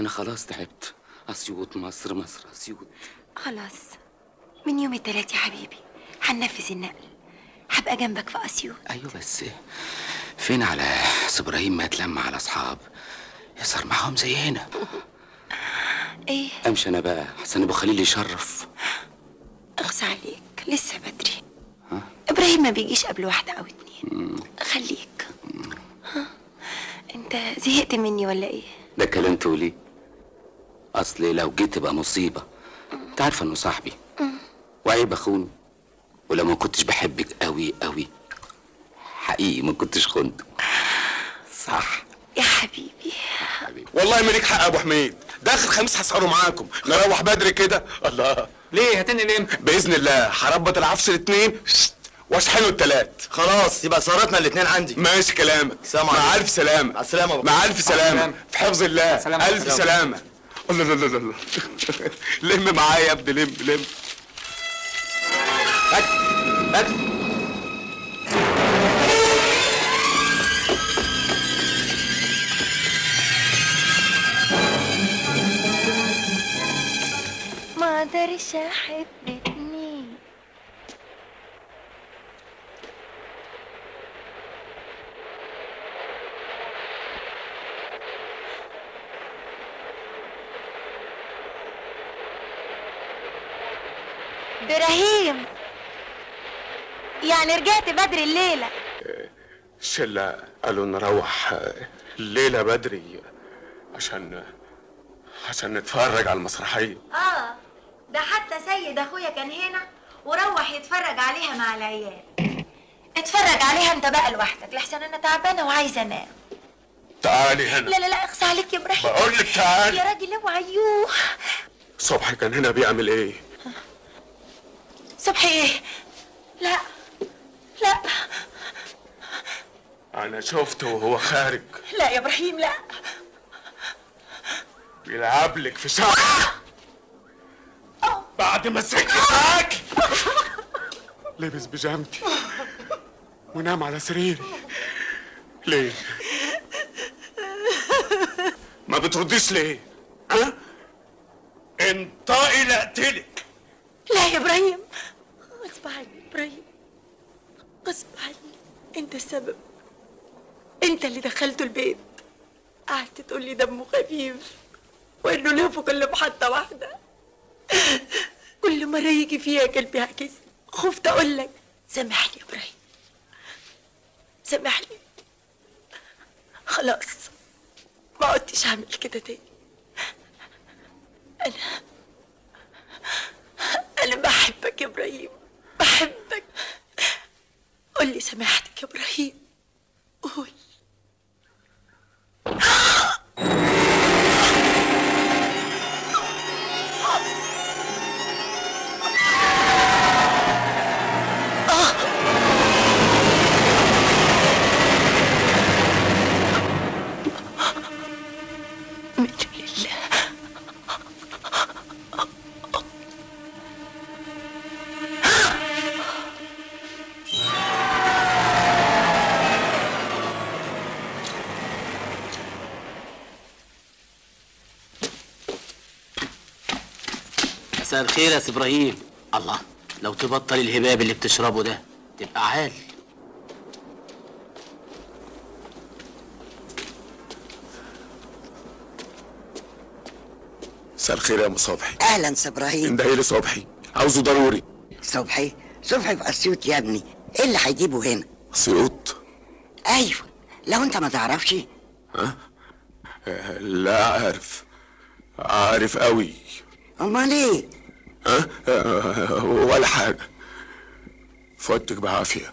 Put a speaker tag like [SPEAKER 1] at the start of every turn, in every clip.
[SPEAKER 1] أنا خلاص تعبت. أسيوط مصر مصر أسيوط.
[SPEAKER 2] خلاص. من يوم التلات يا حبيبي. هننفذ النقل. هبقى جنبك في أسيوط.
[SPEAKER 1] أيوه بس. فين على إبراهيم ما يتلم على أصحاب؟ يصير معاهم زي هنا.
[SPEAKER 2] إيه؟
[SPEAKER 1] أمشي أنا بقى. حسن أبو خليل يشرف.
[SPEAKER 2] اغصى عليك. لسه بدري. إبراهيم ما بيجيش قبل واحدة أو اتنين. خليك. ها؟ أنت زهقت مني ولا إيه؟
[SPEAKER 1] ده كلام تقولي اصل لو جيت تبقى مصيبة. أنت عارفه إنه صاحبي. وعيب اخونه ولو ما كنتش بحبك قوي قوي حقيقي ما كنتش خنت. صح.
[SPEAKER 2] يا حبيبي.
[SPEAKER 3] والله ما ليك حق يا أبو حميد. ده اخر خميس هسهروا معاكم. نروح بدري كده. الله.
[SPEAKER 4] ليه؟ هتنقل إمتى؟
[SPEAKER 3] بإذن الله. هربط العفش الاثنين واشحنه التلات.
[SPEAKER 5] خلاص. يبقى سهرتنا الاثنين عندي.
[SPEAKER 3] ماشي كلامك.
[SPEAKER 5] سلام
[SPEAKER 3] مع
[SPEAKER 5] عليكم.
[SPEAKER 3] ألف سلامة.
[SPEAKER 5] مع السلامة. يا أبو
[SPEAKER 3] مع
[SPEAKER 5] حميد.
[SPEAKER 3] الف
[SPEAKER 5] مع
[SPEAKER 3] سلامه
[SPEAKER 5] السلامة.
[SPEAKER 3] في حفظ الله. ألف
[SPEAKER 5] سلامة.
[SPEAKER 3] سلامة. لا لا لا لا لم معايا يا ابني لم لم.
[SPEAKER 2] ما أقدرش احب اتنين إبراهيم. يعني رجعت بدري الليلة.
[SPEAKER 3] الشله قالوا نروح الليلة بدري عشان عشان نتفرج على المسرحية.
[SPEAKER 2] آه ده حتى سيد أخويا كان هنا وروح يتفرج عليها مع العيال. اتفرج عليها أنت بقى لوحدك لحسن أنا تعبانة وعايزة أنام.
[SPEAKER 3] تعالي هنا.
[SPEAKER 2] لا لا لا أقصى عليك يا إبراهيم.
[SPEAKER 3] بقول لك تعالي.
[SPEAKER 2] يا راجل اوعى أيوه
[SPEAKER 3] صبحي كان هنا بيعمل إيه؟
[SPEAKER 2] صبحي إيه؟ لا لا.
[SPEAKER 3] أنا شفته وهو خارج.
[SPEAKER 2] لا يا إبراهيم لا.
[SPEAKER 3] بيلعب لك في شعر بعد ما سكتك لبس بيجامتي. ونام على سريري. ليه؟ ما بترديش ليه؟ ها؟ انطقي لاقتلك
[SPEAKER 2] لا يا إبراهيم. إبراهيم غصب عني أنت السبب. أنت اللي دخلته البيت. قعدت تقول لي دمه خفيف وإنه له في كل محطه واحدة. كل مرة يجي فيها قلبي يعكس. خفت أقول لك سامحني يا إبراهيم. سامحني. خلاص ما عدتش هعمل كده تاني. أنا أنا بحبك يا إبراهيم. بحبك. قول لي سامحتك يا إبراهيم. قول
[SPEAKER 6] مساء الخير يا سي إبراهيم. الله لو تبطل الهباب اللي بتشربه ده تبقى عال.
[SPEAKER 3] مساء الخير يا أم صبحي.
[SPEAKER 7] أهلا سي إبراهيم.
[SPEAKER 3] اندهي لي صبحي. عاوزه ضروري.
[SPEAKER 7] صبحي؟ صبحي في أسيوط يا ابني. إيه اللي هيجيبه هنا؟
[SPEAKER 3] سيوط
[SPEAKER 7] أيوه لو أنت ما تعرفش.
[SPEAKER 3] ها؟ لا عارف عارف قوي
[SPEAKER 7] أمال إيه؟
[SPEAKER 3] ها آه، ولا حاجة. فوتك بعافية.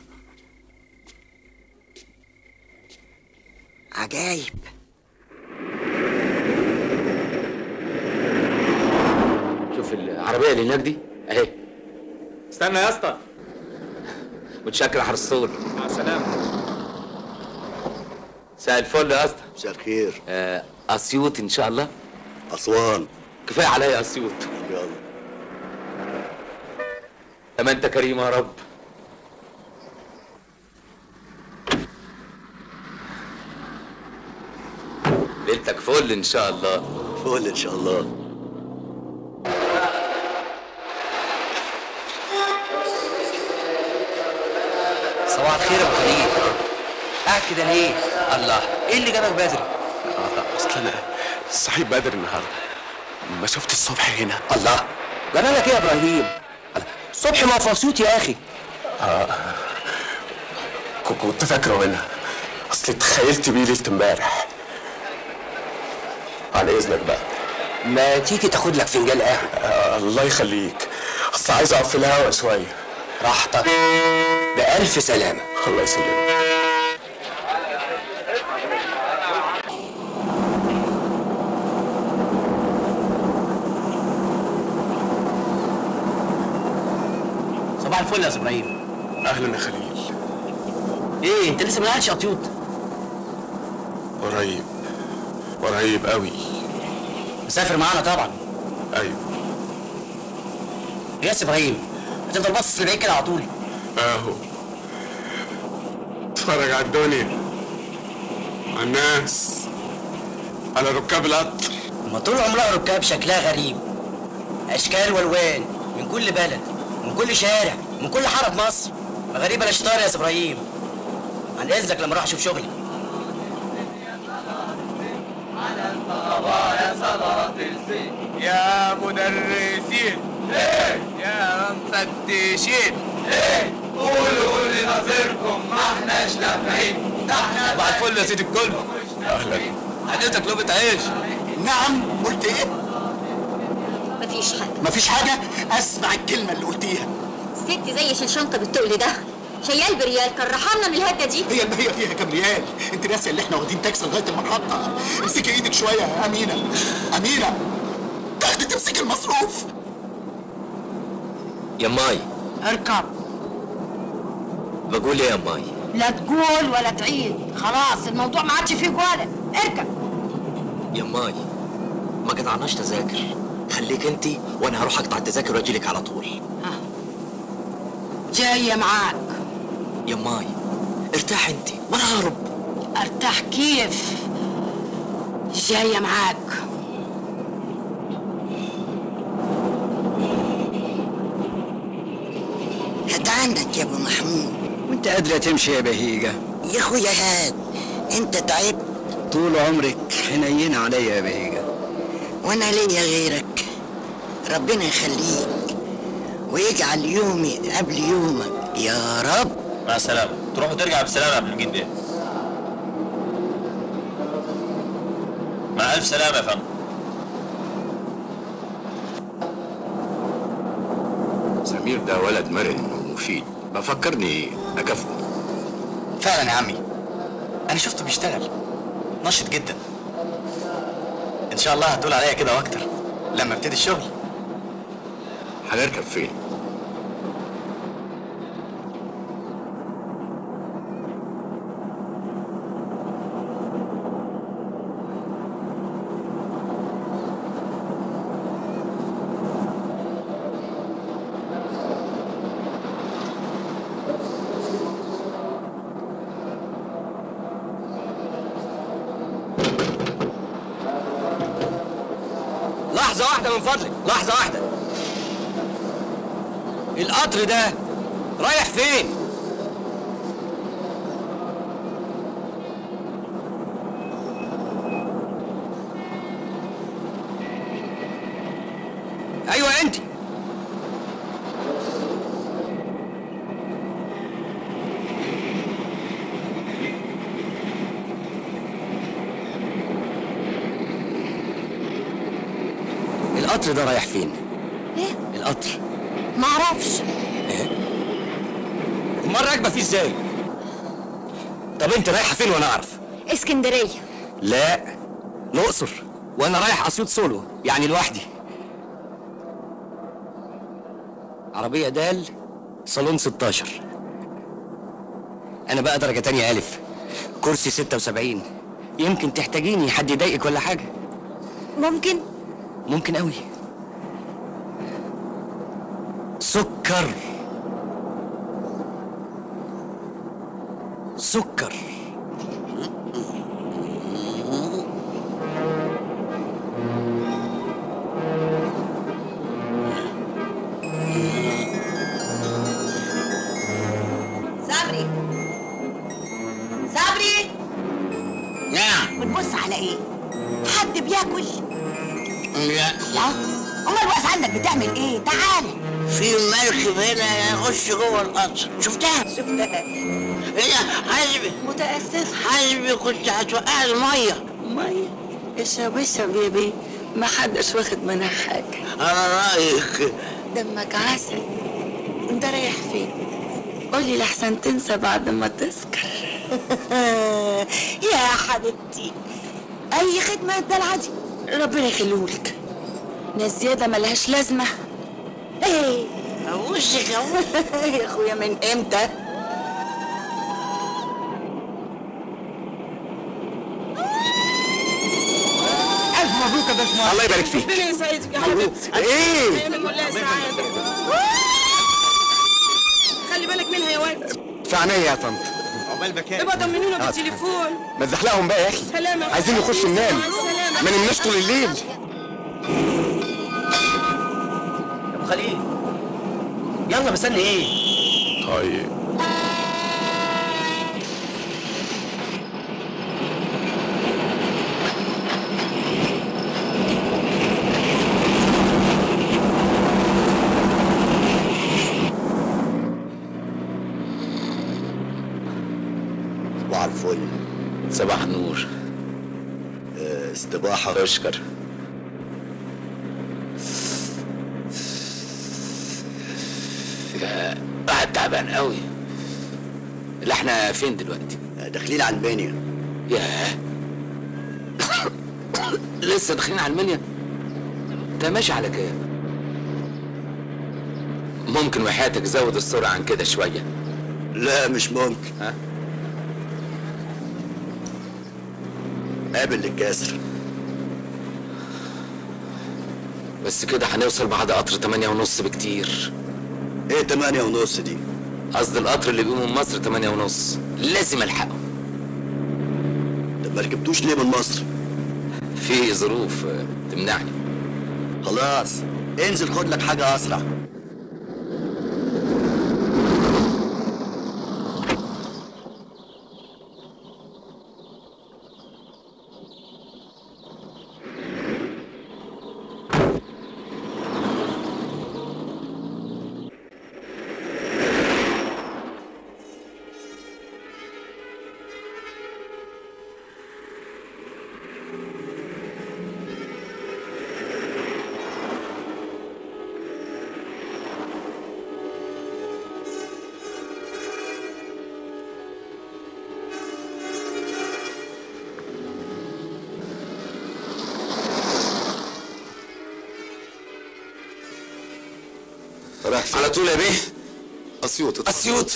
[SPEAKER 7] عجايب.
[SPEAKER 1] شوف العربية اللي هناك دي. أهي.
[SPEAKER 4] استنى يا اسطى.
[SPEAKER 1] متشكر يا حرصول
[SPEAKER 4] مع السلامة.
[SPEAKER 1] مساء الفل يا اسطى.
[SPEAKER 5] مساء الخير.
[SPEAKER 1] آه، أسيوط إن شاء الله.
[SPEAKER 5] أسوان.
[SPEAKER 1] كفاية عليا
[SPEAKER 5] أسيوط.
[SPEAKER 1] اما أنت كريم يا رب ليلتك فل إن شاء الله
[SPEAKER 8] فول إن شاء الله
[SPEAKER 5] صباح الخير يا أبو خليل قاعد كده ليه؟ الله إيه اللي جابك بدري؟
[SPEAKER 3] أصل أنا صحيح بدري النهارده ما شفت الصبح هنا
[SPEAKER 5] الله جرى لك إيه يا إبراهيم؟ الصبح ما فصوت يا أخي.
[SPEAKER 3] ك- كنت فاكره هنا اصل تخيلت بيه ليلة امبارح. على إذنك بقى.
[SPEAKER 5] ما تيجي تاخد لك فنجان قهوة.
[SPEAKER 3] آه الله يخليك. أصل عايز اقف في الهوا شوية.
[SPEAKER 5] راحتك. بألف سلامة.
[SPEAKER 3] الله يسلمك.
[SPEAKER 5] صباح الفل يا إبراهيم.
[SPEAKER 3] أهلا يا خليل.
[SPEAKER 5] إيه أنت لسه ما قعدتش قطيوط
[SPEAKER 3] قريب. قريب قوي
[SPEAKER 5] مسافر معانا طبعا.
[SPEAKER 3] أيوه.
[SPEAKER 5] يا إبراهيم هتفضل باصص لبعيد كده على طول.
[SPEAKER 3] أهو. اتفرج على الدنيا. على الناس. على ركاب القطر.
[SPEAKER 5] ما طول عمرها ركاب شكلها غريب. أشكال وألوان. من كل بلد. من كل شارع. من كل حاره في مصر. غريبة لا شطار يا إبراهيم. عن إذنك لما أروح أشوف شغلي.
[SPEAKER 9] يا مدرسين. يا مفتشين. قولوا لناظركم ما احناش نافعين
[SPEAKER 5] صباح الفل يا سيدي الكل.
[SPEAKER 3] أهلا.
[SPEAKER 5] حضرتك لقمه عيش
[SPEAKER 10] نعم قلت إيه؟
[SPEAKER 11] مفيش حاجة.
[SPEAKER 10] مفيش حاجة؟ أسمع الكلمة اللي قلتيها.
[SPEAKER 11] ست زي الشنطة بالتقل ده. شيال بريال كان رحمنا من الهدة دي.
[SPEAKER 10] هي اللي هي فيها كام ريال انت ناسي اللي إحنا واخدين تاكسي لغاية المحطة امسكي إيدك شوية يا أمينة. أمينة تاخدي تمسكي المصروف.
[SPEAKER 8] يا ماي.
[SPEAKER 12] اركب.
[SPEAKER 8] بقول إيه يا ماي؟
[SPEAKER 12] لا تقول ولا تعيد. خلاص الموضوع ما عادش فيه قوالة. اركب.
[SPEAKER 8] يا ماي ما قطعناش تذاكر. خليك انت وأنا هروح اقطع التذاكر واجي لك على طول.
[SPEAKER 12] جاية معاك
[SPEAKER 8] يا ماي ارتاح انت وأنا ههرب
[SPEAKER 12] أرتاح كيف؟ جاية معاك
[SPEAKER 7] هات عندك يا أبو محمود.
[SPEAKER 5] وأنت قادرة تمشي يا بهيجة؟
[SPEAKER 7] يا أخويا هات أنت تعبت.
[SPEAKER 5] طول عمرك حنينة عليا يا بهيجة.
[SPEAKER 7] وأنا ليا غيرك. ربنا يخليك. ويجعل يومي قبل يومك. يا رب.
[SPEAKER 8] مع السلامة. تروح وترجع بسلامة يا عبد المجيد بيه مع ألف سلامة يا فندم.
[SPEAKER 13] سمير ده ولد مرن ومفيد. بفكرني اكافئه
[SPEAKER 5] فعلا يا عمي. أنا شفته بيشتغل. نشط جدا. إن شاء الله هتقول عليا كده وأكتر لما أبتدي الشغل.
[SPEAKER 13] هنركب فين
[SPEAKER 5] لحظة واحدة من فضلك لحظة واحدة القطر ده رايح فين؟ أيوه انت القطر ده رايح فين؟
[SPEAKER 11] إيه؟
[SPEAKER 5] القطر.
[SPEAKER 11] معرفش
[SPEAKER 5] أمال راكبة فيه إزاي؟ طب أنت رايحة فين وأنا أعرف؟
[SPEAKER 11] اسكندرية.
[SPEAKER 5] لا الأقصر. وأنا رايح أسيوط سولو يعني لوحدي. عربية دال صالون 16 أنا بقى درجة تانية ألف. كرسي 76 يمكن تحتاجيني حد يضايقك ولا حاجة؟
[SPEAKER 11] ممكن؟
[SPEAKER 5] ممكن قوي سكر. سكر.
[SPEAKER 14] يخش جوه القصر شفتها؟
[SPEAKER 15] شفتها
[SPEAKER 14] هي حسبي
[SPEAKER 15] متأسف.
[SPEAKER 14] حسبي كنت هتوقع المية.
[SPEAKER 2] مية. اشرب اشرب يا بيه ما حدش واخد منها حاجة.
[SPEAKER 14] على رأيك.
[SPEAKER 2] دمك عسل. انت رايح فين؟ قولي لحسن تنسى بعد ما تسكر
[SPEAKER 15] يا حبيبتي. أي خدمة الدلع دي؟
[SPEAKER 2] ربنا يخليهولك. ناس زيادة ملهاش لازمة.
[SPEAKER 15] إيه.
[SPEAKER 14] ابوسك
[SPEAKER 15] يا أخويا من إمتى؟
[SPEAKER 16] ألف مبروك يا باشمهندس.
[SPEAKER 17] الله يبارك فيك.
[SPEAKER 2] ربنا يسعدك يا حبيبتي. إيه؟ خلي بالك منها يا واد.
[SPEAKER 17] في عينيا يا طنط.
[SPEAKER 16] عقبال بكام
[SPEAKER 2] ابقى طمنونا بالتليفون.
[SPEAKER 17] ما تزحلقهم بقى يا أخي.
[SPEAKER 2] سلامة.
[SPEAKER 17] عايزين نخش ننام ما نمناش طول الليل.
[SPEAKER 6] أبو خليل. يلا مستني إيه؟
[SPEAKER 3] طيب.
[SPEAKER 18] صباح الفل.
[SPEAKER 1] صباح النور.
[SPEAKER 18] آه، استباحة.
[SPEAKER 1] أشكر يا قاعد تعبان قوي لا إحنا فين دلوقتي؟
[SPEAKER 18] داخلين على المنيا
[SPEAKER 1] ياه. لسه داخلين على المنيا أنت ماشي على كام ممكن وحياتك زود السرعه عن كده شوية.
[SPEAKER 18] لا مش ممكن.
[SPEAKER 1] ها؟
[SPEAKER 18] قابل الجسر
[SPEAKER 1] بس كده هنوصل بعد قطر تمانية ونص بكتير.
[SPEAKER 18] إيه تمانية ونص دي؟
[SPEAKER 1] قصد القطر اللي بيقوم من مصر تمانية ونص. لازم ألحقه.
[SPEAKER 18] طب ما ركبتوش ليه من مصر؟
[SPEAKER 1] في ظروف تمنعني.
[SPEAKER 18] خلاص انزل خد لك حاجة أسرع.
[SPEAKER 1] رايح على طول يا بيه.
[SPEAKER 3] أسيوط.
[SPEAKER 1] أسيوط.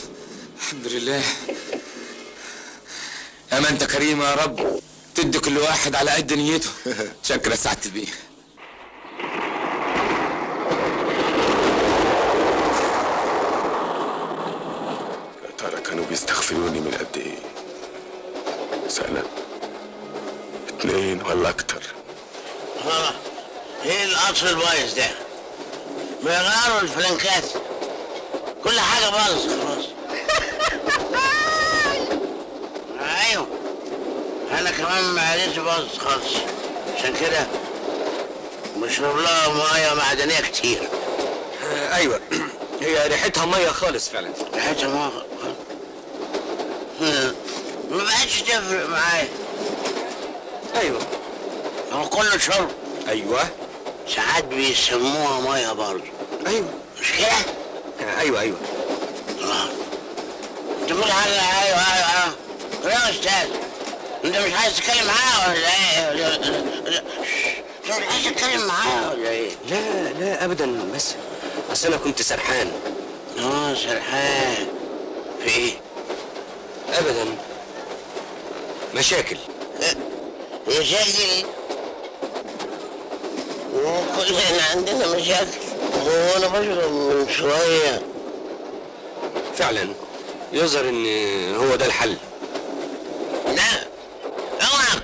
[SPEAKER 1] الحمد لله. يا ما أنت كريم يا رب. تدي كل واحد على قد نيته. شكرا سعادة البيه.
[SPEAKER 3] يا ترى كانوا بيستغفروني من قد إيه؟ سنة اتنين ولا أكتر
[SPEAKER 14] ها إيه القصر البايظ ده؟ بيغيروا الفلانكات كل حاجة باظت خلاص. أيوه. أنا كمان معدتي باظت خالص. عشان كده بشرب لها مية معدنية كتير.
[SPEAKER 5] أيوه. هي ريحتها مية خالص فعلا.
[SPEAKER 14] ريحتها مية ما بقتش تفرق معايا.
[SPEAKER 5] أيوه.
[SPEAKER 14] هو كله شرب.
[SPEAKER 5] أيوه.
[SPEAKER 14] ساعات بيسموها مية برضه.
[SPEAKER 5] أيوه.
[SPEAKER 14] مش كده؟
[SPEAKER 5] أيوه أيوه.
[SPEAKER 14] الله. أنت كل حاجة أيوه أيوه أيوه. يا أستاذ أنت مش عايز تتكلم معايا ولا إيه؟ مش عايز تتكلم معايا ولا إيه؟
[SPEAKER 5] لا لا ابدا بس بس أنا كنت سرحان.
[SPEAKER 14] آه سرحان. في إيه؟
[SPEAKER 5] ابدا. مشاكل.
[SPEAKER 14] مشاكل؟ وكلنا عندنا مشاكل وأنا بشرب من شوية.
[SPEAKER 5] فعلا. يظهر إن هو ده الحل.
[SPEAKER 14] لا. أوعى.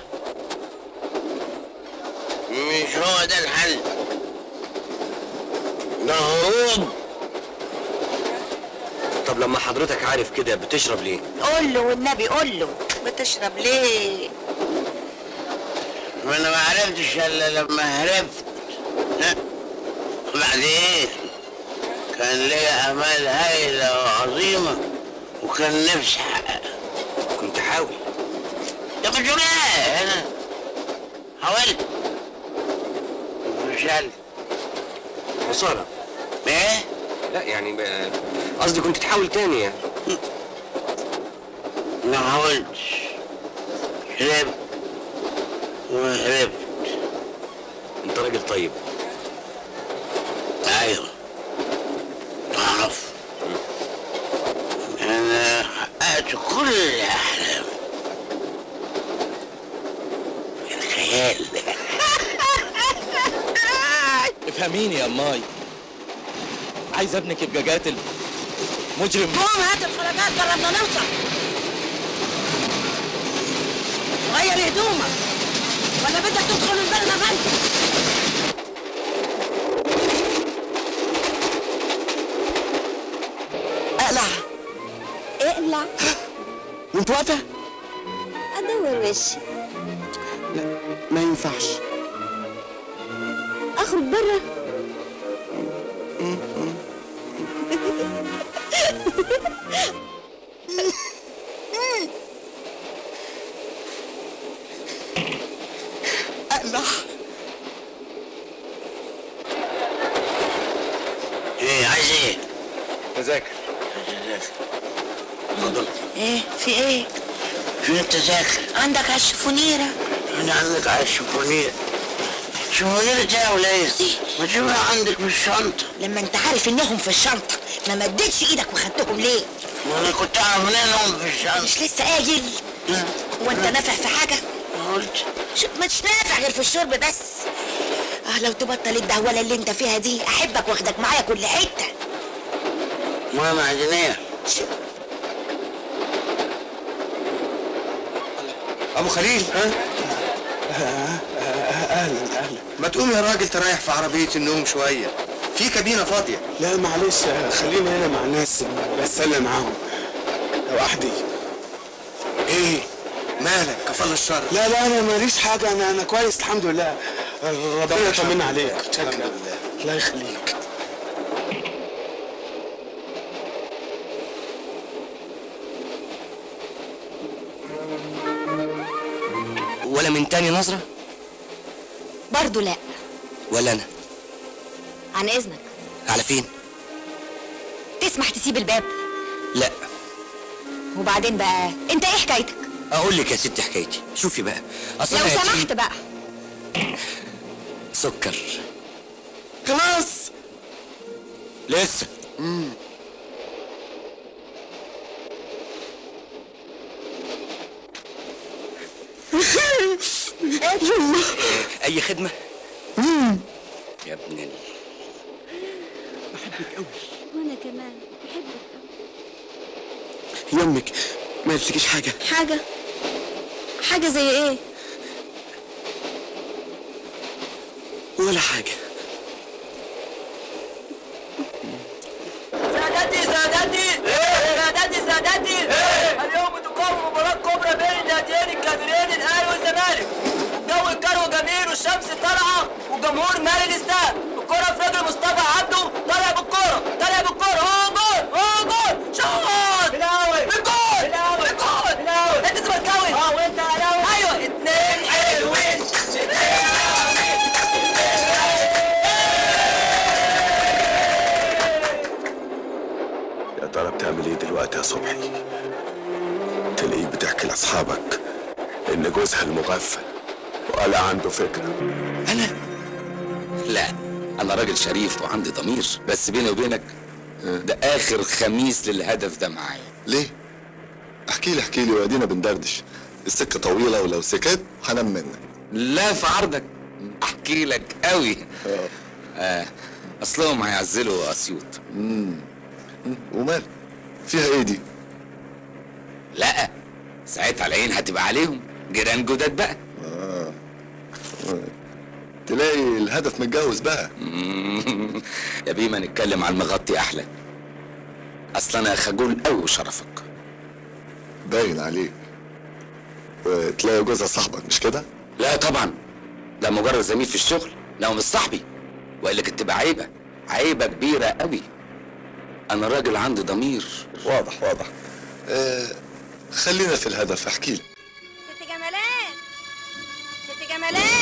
[SPEAKER 14] مش هو ده الحل. ده هروب.
[SPEAKER 5] طب لما حضرتك عارف كده بتشرب ليه؟
[SPEAKER 15] قول له والنبي قول له. بتشرب ليه؟
[SPEAKER 14] ما أنا ما عرفتش إلا لما هربت. ها؟ وبعدين كان ليا امال هايلة وعظيمة وكان نفسي احققها
[SPEAKER 5] كنت حاول
[SPEAKER 14] كنت إيه أنا حاولت. وفشلت
[SPEAKER 5] خسارة
[SPEAKER 14] إيه؟
[SPEAKER 5] لا يعني قصدي كنت تحاول تاني يعني.
[SPEAKER 14] ما حاولتش. هربت وهربت
[SPEAKER 5] أنت راجل طيب
[SPEAKER 14] أيوه تعرف أنا حققت كل احلامي الخيال
[SPEAKER 5] افهميني يا ماي؟ عايز ابنك يبقى قاتل. مجرم.
[SPEAKER 15] قوم هات الخرجات قربنا نوصل. غير هدومك. ولا بدك تدخل البلد غني
[SPEAKER 7] اقلع.
[SPEAKER 19] اقلع؟
[SPEAKER 7] وانت واقفة؟
[SPEAKER 19] ادور وشي.
[SPEAKER 7] لا ما ينفعش.
[SPEAKER 15] عندك عالشفونيرة
[SPEAKER 14] أنا عندك على الشوفونير شوفونير ده ولا إيه؟ ما تشوفها عندك في الشنطة.
[SPEAKER 15] لما أنت عارف إنهم في الشنطة ما مدتش إيدك وخدتهم ليه؟
[SPEAKER 14] وأنا كنت أعرف منين انهم في الشنطة.
[SPEAKER 15] مش لسه قايل. هو أنت نافع في حاجة؟
[SPEAKER 14] قلت.
[SPEAKER 15] شوف مش نافع غير في الشرب بس. آه لو تبطل الدهولة اللي أنت فيها دي أحبك وأخدك معايا كل حتة.
[SPEAKER 14] ميه معدنيه
[SPEAKER 17] أبو خليل ها؟ أهلا أهلا ما تقوم يا راجل تريح في عربية النوم شوية. في كابينة فاضية.
[SPEAKER 3] لا معلش خليني هنا مع الناس بتسلى معاهم. لوحدي إيه؟
[SPEAKER 17] مالك؟ كفال الشر.
[SPEAKER 3] لا لا أنا ماليش حاجة. أنا أنا كويس الحمد لله. ربنا يطمنا عليك. شكرا. الله يخليك.
[SPEAKER 5] ولا من تاني نظرة؟
[SPEAKER 19] برضو لا.
[SPEAKER 5] ولا أنا.
[SPEAKER 19] عن إذنك.
[SPEAKER 5] على فين؟
[SPEAKER 19] تسمح تسيب الباب؟
[SPEAKER 5] لا.
[SPEAKER 19] وبعدين بقى انت إيه حكايتك؟
[SPEAKER 5] أقول لك يا ستي حكايتي. شوفي بقى. أصل
[SPEAKER 19] لو
[SPEAKER 5] أنا
[SPEAKER 19] سمحت بقى.
[SPEAKER 5] سكر.
[SPEAKER 17] خلاص.
[SPEAKER 5] لسه. أي خدمة؟ يا ابن ال...
[SPEAKER 19] وأنا كمان بحبك.
[SPEAKER 17] يمك. ما يفتكيش حاجة.
[SPEAKER 19] حاجة؟ حاجة زي إيه؟
[SPEAKER 17] ولا حاجة.
[SPEAKER 6] سادتي سادتي سادتي سادتي اليوم تقام مباراة كبرى بين الناديين الكبيرين الاهلي والشمس طالعة وجمهور مالي الاستاد الكرة في رجل مصطفى عبده طالع بالكرة طالع بالكرة. هو جول هو جول. شوط بلاوي بالجول بلاوي بالجول بلاوي انت زملكاوي. آه وانت أهلاوي. أيوه اتنين حلوين.
[SPEAKER 3] يا ترى بتعمل إيه دلوقتي يا صبحي؟ تلاقيك بتحكي لأصحابك إن جوزها المغفل. ولا عنده فكرة.
[SPEAKER 1] لا. أنا راجل شريف وعندي ضمير بس بيني وبينك ده آخر خميس للهدف ده معايا.
[SPEAKER 20] ليه؟ احكي لي احكي لي وادينا بندردش. السكة طويلة ولو سكت هنام منك.
[SPEAKER 1] لا في عرضك. احكي لك قوي. آه. أصلهم هيعزلوا أسيوط.
[SPEAKER 20] ومال؟ فيها إيه دي؟
[SPEAKER 1] لا. ساعتها العين هتبقى عليهم. جيران جداد بقى.
[SPEAKER 20] آه. تلاقي الهدف متجوز بقى.
[SPEAKER 1] يا بيما نتكلم على المغطي أحلى. أصل أنا خجول قوي وشرفك.
[SPEAKER 20] باين عليك. وتلاقي جوزها صاحبك مش كده؟
[SPEAKER 1] لا طبعا. ده مجرد زميل في الشغل. لو مش صاحبي. والا كانت تبقى عيبة. عيبة كبيرة قوي أنا راجل عندي ضمير.
[SPEAKER 20] واضح واضح. آه خلينا في الهدف. احكي لي.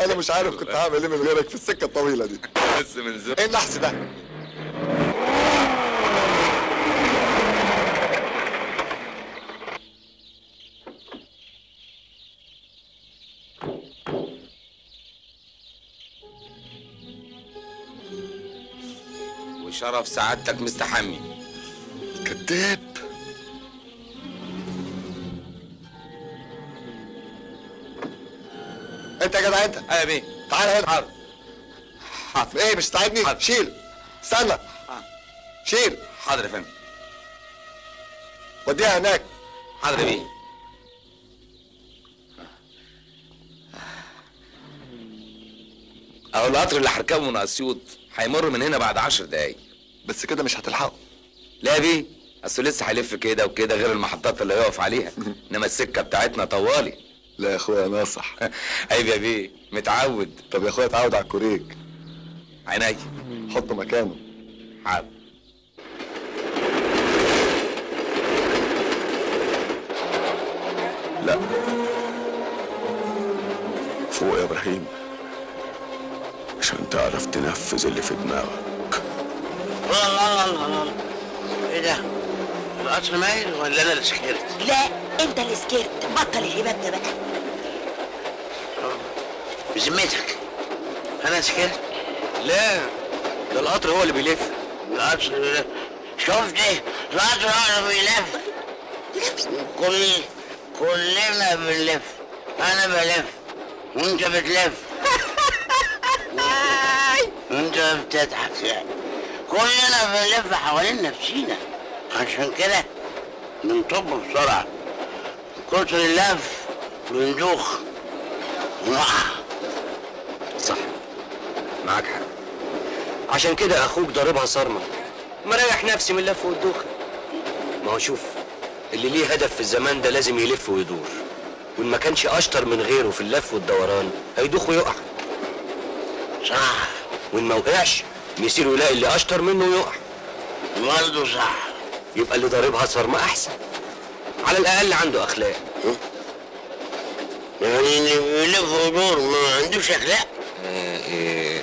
[SPEAKER 20] أنا مش عارف كنت هعمل إيه من غيرك في السكة الطويلة دي.
[SPEAKER 1] بس من زمان.
[SPEAKER 20] إيه النحس ده؟
[SPEAKER 1] وشرف سعادتك مستحمي.
[SPEAKER 20] كذاب انت يا جدع انت.
[SPEAKER 1] أيوه بيه
[SPEAKER 20] تعال هنا حاضر. حاضر. إيه مش تساعدني شيل. استنى. شيل.
[SPEAKER 1] حاضر يا فندم.
[SPEAKER 20] وديها هناك.
[SPEAKER 1] حاضر يا بيه اهو القطر اللي هركبه من اسيوط هيمر من هنا بعد عشر دقايق.
[SPEAKER 20] بس كده مش هتلحقه.
[SPEAKER 1] لا يا بيه اصل لسه هيلف كده وكده غير المحطات اللي هيقف عليها. انما السكة بتاعتنا طوالي.
[SPEAKER 20] لا يا اخويا ناصح
[SPEAKER 1] عيب يا بيه متعود.
[SPEAKER 20] طب يا اخويا اتعود على الكوريك.
[SPEAKER 1] عيني
[SPEAKER 20] حطه مكانه.
[SPEAKER 1] حاضر.
[SPEAKER 3] لا. فوق يا إبراهيم عشان تعرف تنفذ اللي في دماغك.
[SPEAKER 14] الله الله الله الله. إيه ده؟ القطر مايل ولا أنا اللي سكرت؟
[SPEAKER 15] لا. انت اللي سكرت. بطل الهباب ده بقى.
[SPEAKER 14] بذمتك أنا سكرت؟
[SPEAKER 5] لا. ده القطر هو اللي بيلف.
[SPEAKER 14] القطر شفت؟ القطر هو اللي بيلف. كل كلنا بنلف. أنا بلف. وأنت بتلف. وأنت بتضحك يعني. كلنا بنلف حوالين نفسينا. عشان كده بنطب بسرعة. كتر اللف بندوخ ونقع
[SPEAKER 5] صح. معاك حق. عشان كده أخوك ضاربها صارمه مريح نفسي من اللف والدوخه ما هو شوف اللي ليه هدف في الزمان ده لازم يلف ويدور. وإن ما كانش أشطر من غيره في اللف والدوران هيدوخ ويقع.
[SPEAKER 14] صح.
[SPEAKER 5] وإن ما وقعش يصير يلاقي اللي أشطر منه يقع.
[SPEAKER 14] برضه صح.
[SPEAKER 5] يبقى اللي ضاربها صارمه أحسن. على الأقل عنده أخلاق.
[SPEAKER 14] يعني اللي بيلف ويدور ما عندوش أخلاق؟
[SPEAKER 5] إيه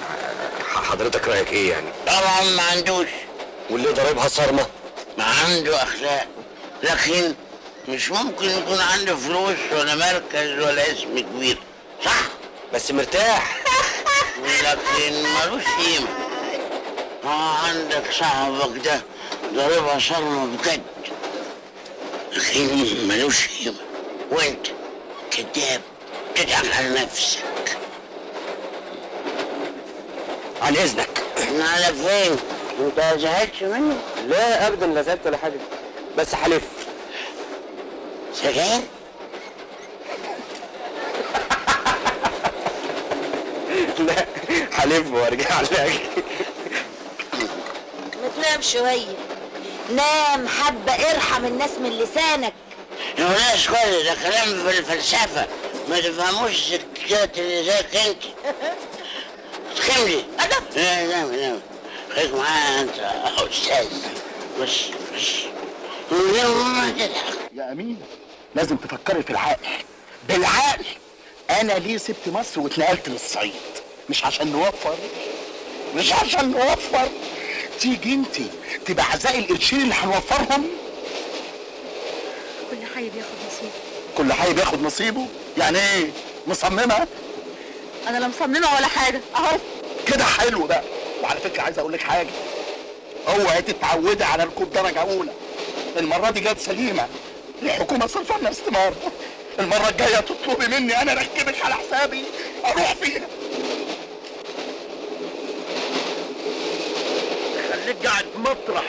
[SPEAKER 5] حضرتك رأيك إيه يعني؟
[SPEAKER 14] طبعا ما عندوش.
[SPEAKER 5] واللي ضاربها صارمه
[SPEAKER 14] ما عنده أخلاق. لكن مش ممكن يكون عنده فلوس ولا مركز ولا اسم كبير. صح.
[SPEAKER 5] بس مرتاح.
[SPEAKER 14] لكن ملوش قيمة. آه عندك صاحبك ده ضاربها صرمة بجد. لكن ملوش قيمة وانت كذاب تضحك على نفسك.
[SPEAKER 5] عن إذنك.
[SPEAKER 14] على فين؟ انت ما زهقتش منه؟
[SPEAKER 5] لا ابدا لا زعلت ولا حاجة. بس حلف.
[SPEAKER 14] سجاير؟
[SPEAKER 5] لا حلف وأرجع لك.
[SPEAKER 15] ما تنام شوية. نام حبة ارحم الناس من لسانك.
[SPEAKER 14] يا ناس كل ده كلام في الفلسفة. ما تفهموش الستات اللي زيك انت تخملي لا لا لا. خليك معايا أنت يا أستاذ. بس بس.
[SPEAKER 10] يا أمين لازم تفكري في العقل. بالعقل. أنا ليه سبت مصر واتنقلت للصعيد؟ مش عشان نوفر. مش عشان نوفر. تيجي انت تبقى عزاء القرشين اللي هنوفرهم؟
[SPEAKER 19] كل حي بياخد نصيبه.
[SPEAKER 10] كل حي بياخد نصيبه؟ يعني إيه؟ مصممة؟
[SPEAKER 19] أنا لا مصممة ولا حاجة. أهو.
[SPEAKER 10] كده حلو بقى. وعلى فكرة عايز أقول لك حاجة. اوعي تتعودي على ركوب درجة أولى. المرة دي جت سليمة. الحكومة صرفه لنا استمارة. المرة الجاية تطلبي مني أنا أركبك على حسابي. أروح فيها
[SPEAKER 14] خليك قاعد مطرح.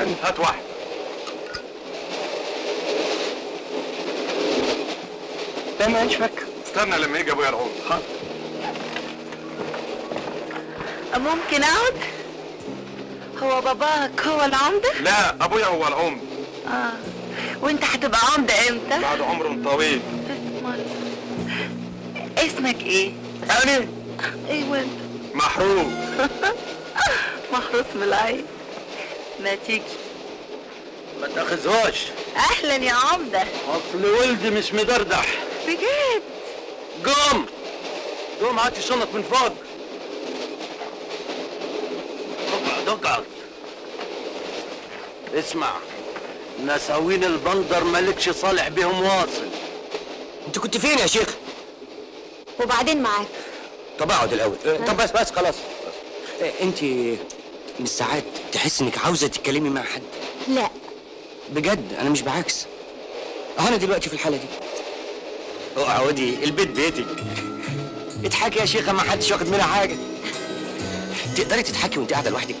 [SPEAKER 3] انت هات واحد.
[SPEAKER 10] ده ما فاكر
[SPEAKER 3] استنى لما يجي ابويا العمر حاضر
[SPEAKER 2] ممكن أقعد؟ هو باباك هو العمدة؟
[SPEAKER 3] لا أبويا هو العمر
[SPEAKER 2] آه. وأنت هتبقى عمدة إمتى؟
[SPEAKER 3] بعد عمر طويل.
[SPEAKER 2] اسمك إيه؟
[SPEAKER 3] أنا
[SPEAKER 2] إيه وانت
[SPEAKER 3] محروم.
[SPEAKER 2] محروس من العين. ما تيجي.
[SPEAKER 14] ما تاخذهاش.
[SPEAKER 2] أهلا يا عمدة.
[SPEAKER 14] أصل ولدي مش مدردح.
[SPEAKER 2] بجد؟
[SPEAKER 14] قوم قوم هات الشنط من فوق. اقعد اقعد. اسمع نساوين البندر مالكش صالح بهم واصل.
[SPEAKER 5] انت كنت فين يا شيخ؟
[SPEAKER 19] وبعدين معاك.
[SPEAKER 5] طب اقعد الأول. أه، طب بس بس خلاص. أه، انت من ساعات تحس انك عاوزة تتكلمي مع حد؟
[SPEAKER 19] لا.
[SPEAKER 5] بجد؟ أنا مش بعكس. اهو أنا دلوقتي في الحالة دي. أقعدي البيت بيتك. اضحكي يا شيخة ما حدش واخد منها حاجة. تقدري تضحكي وانت قاعدة لوحدك؟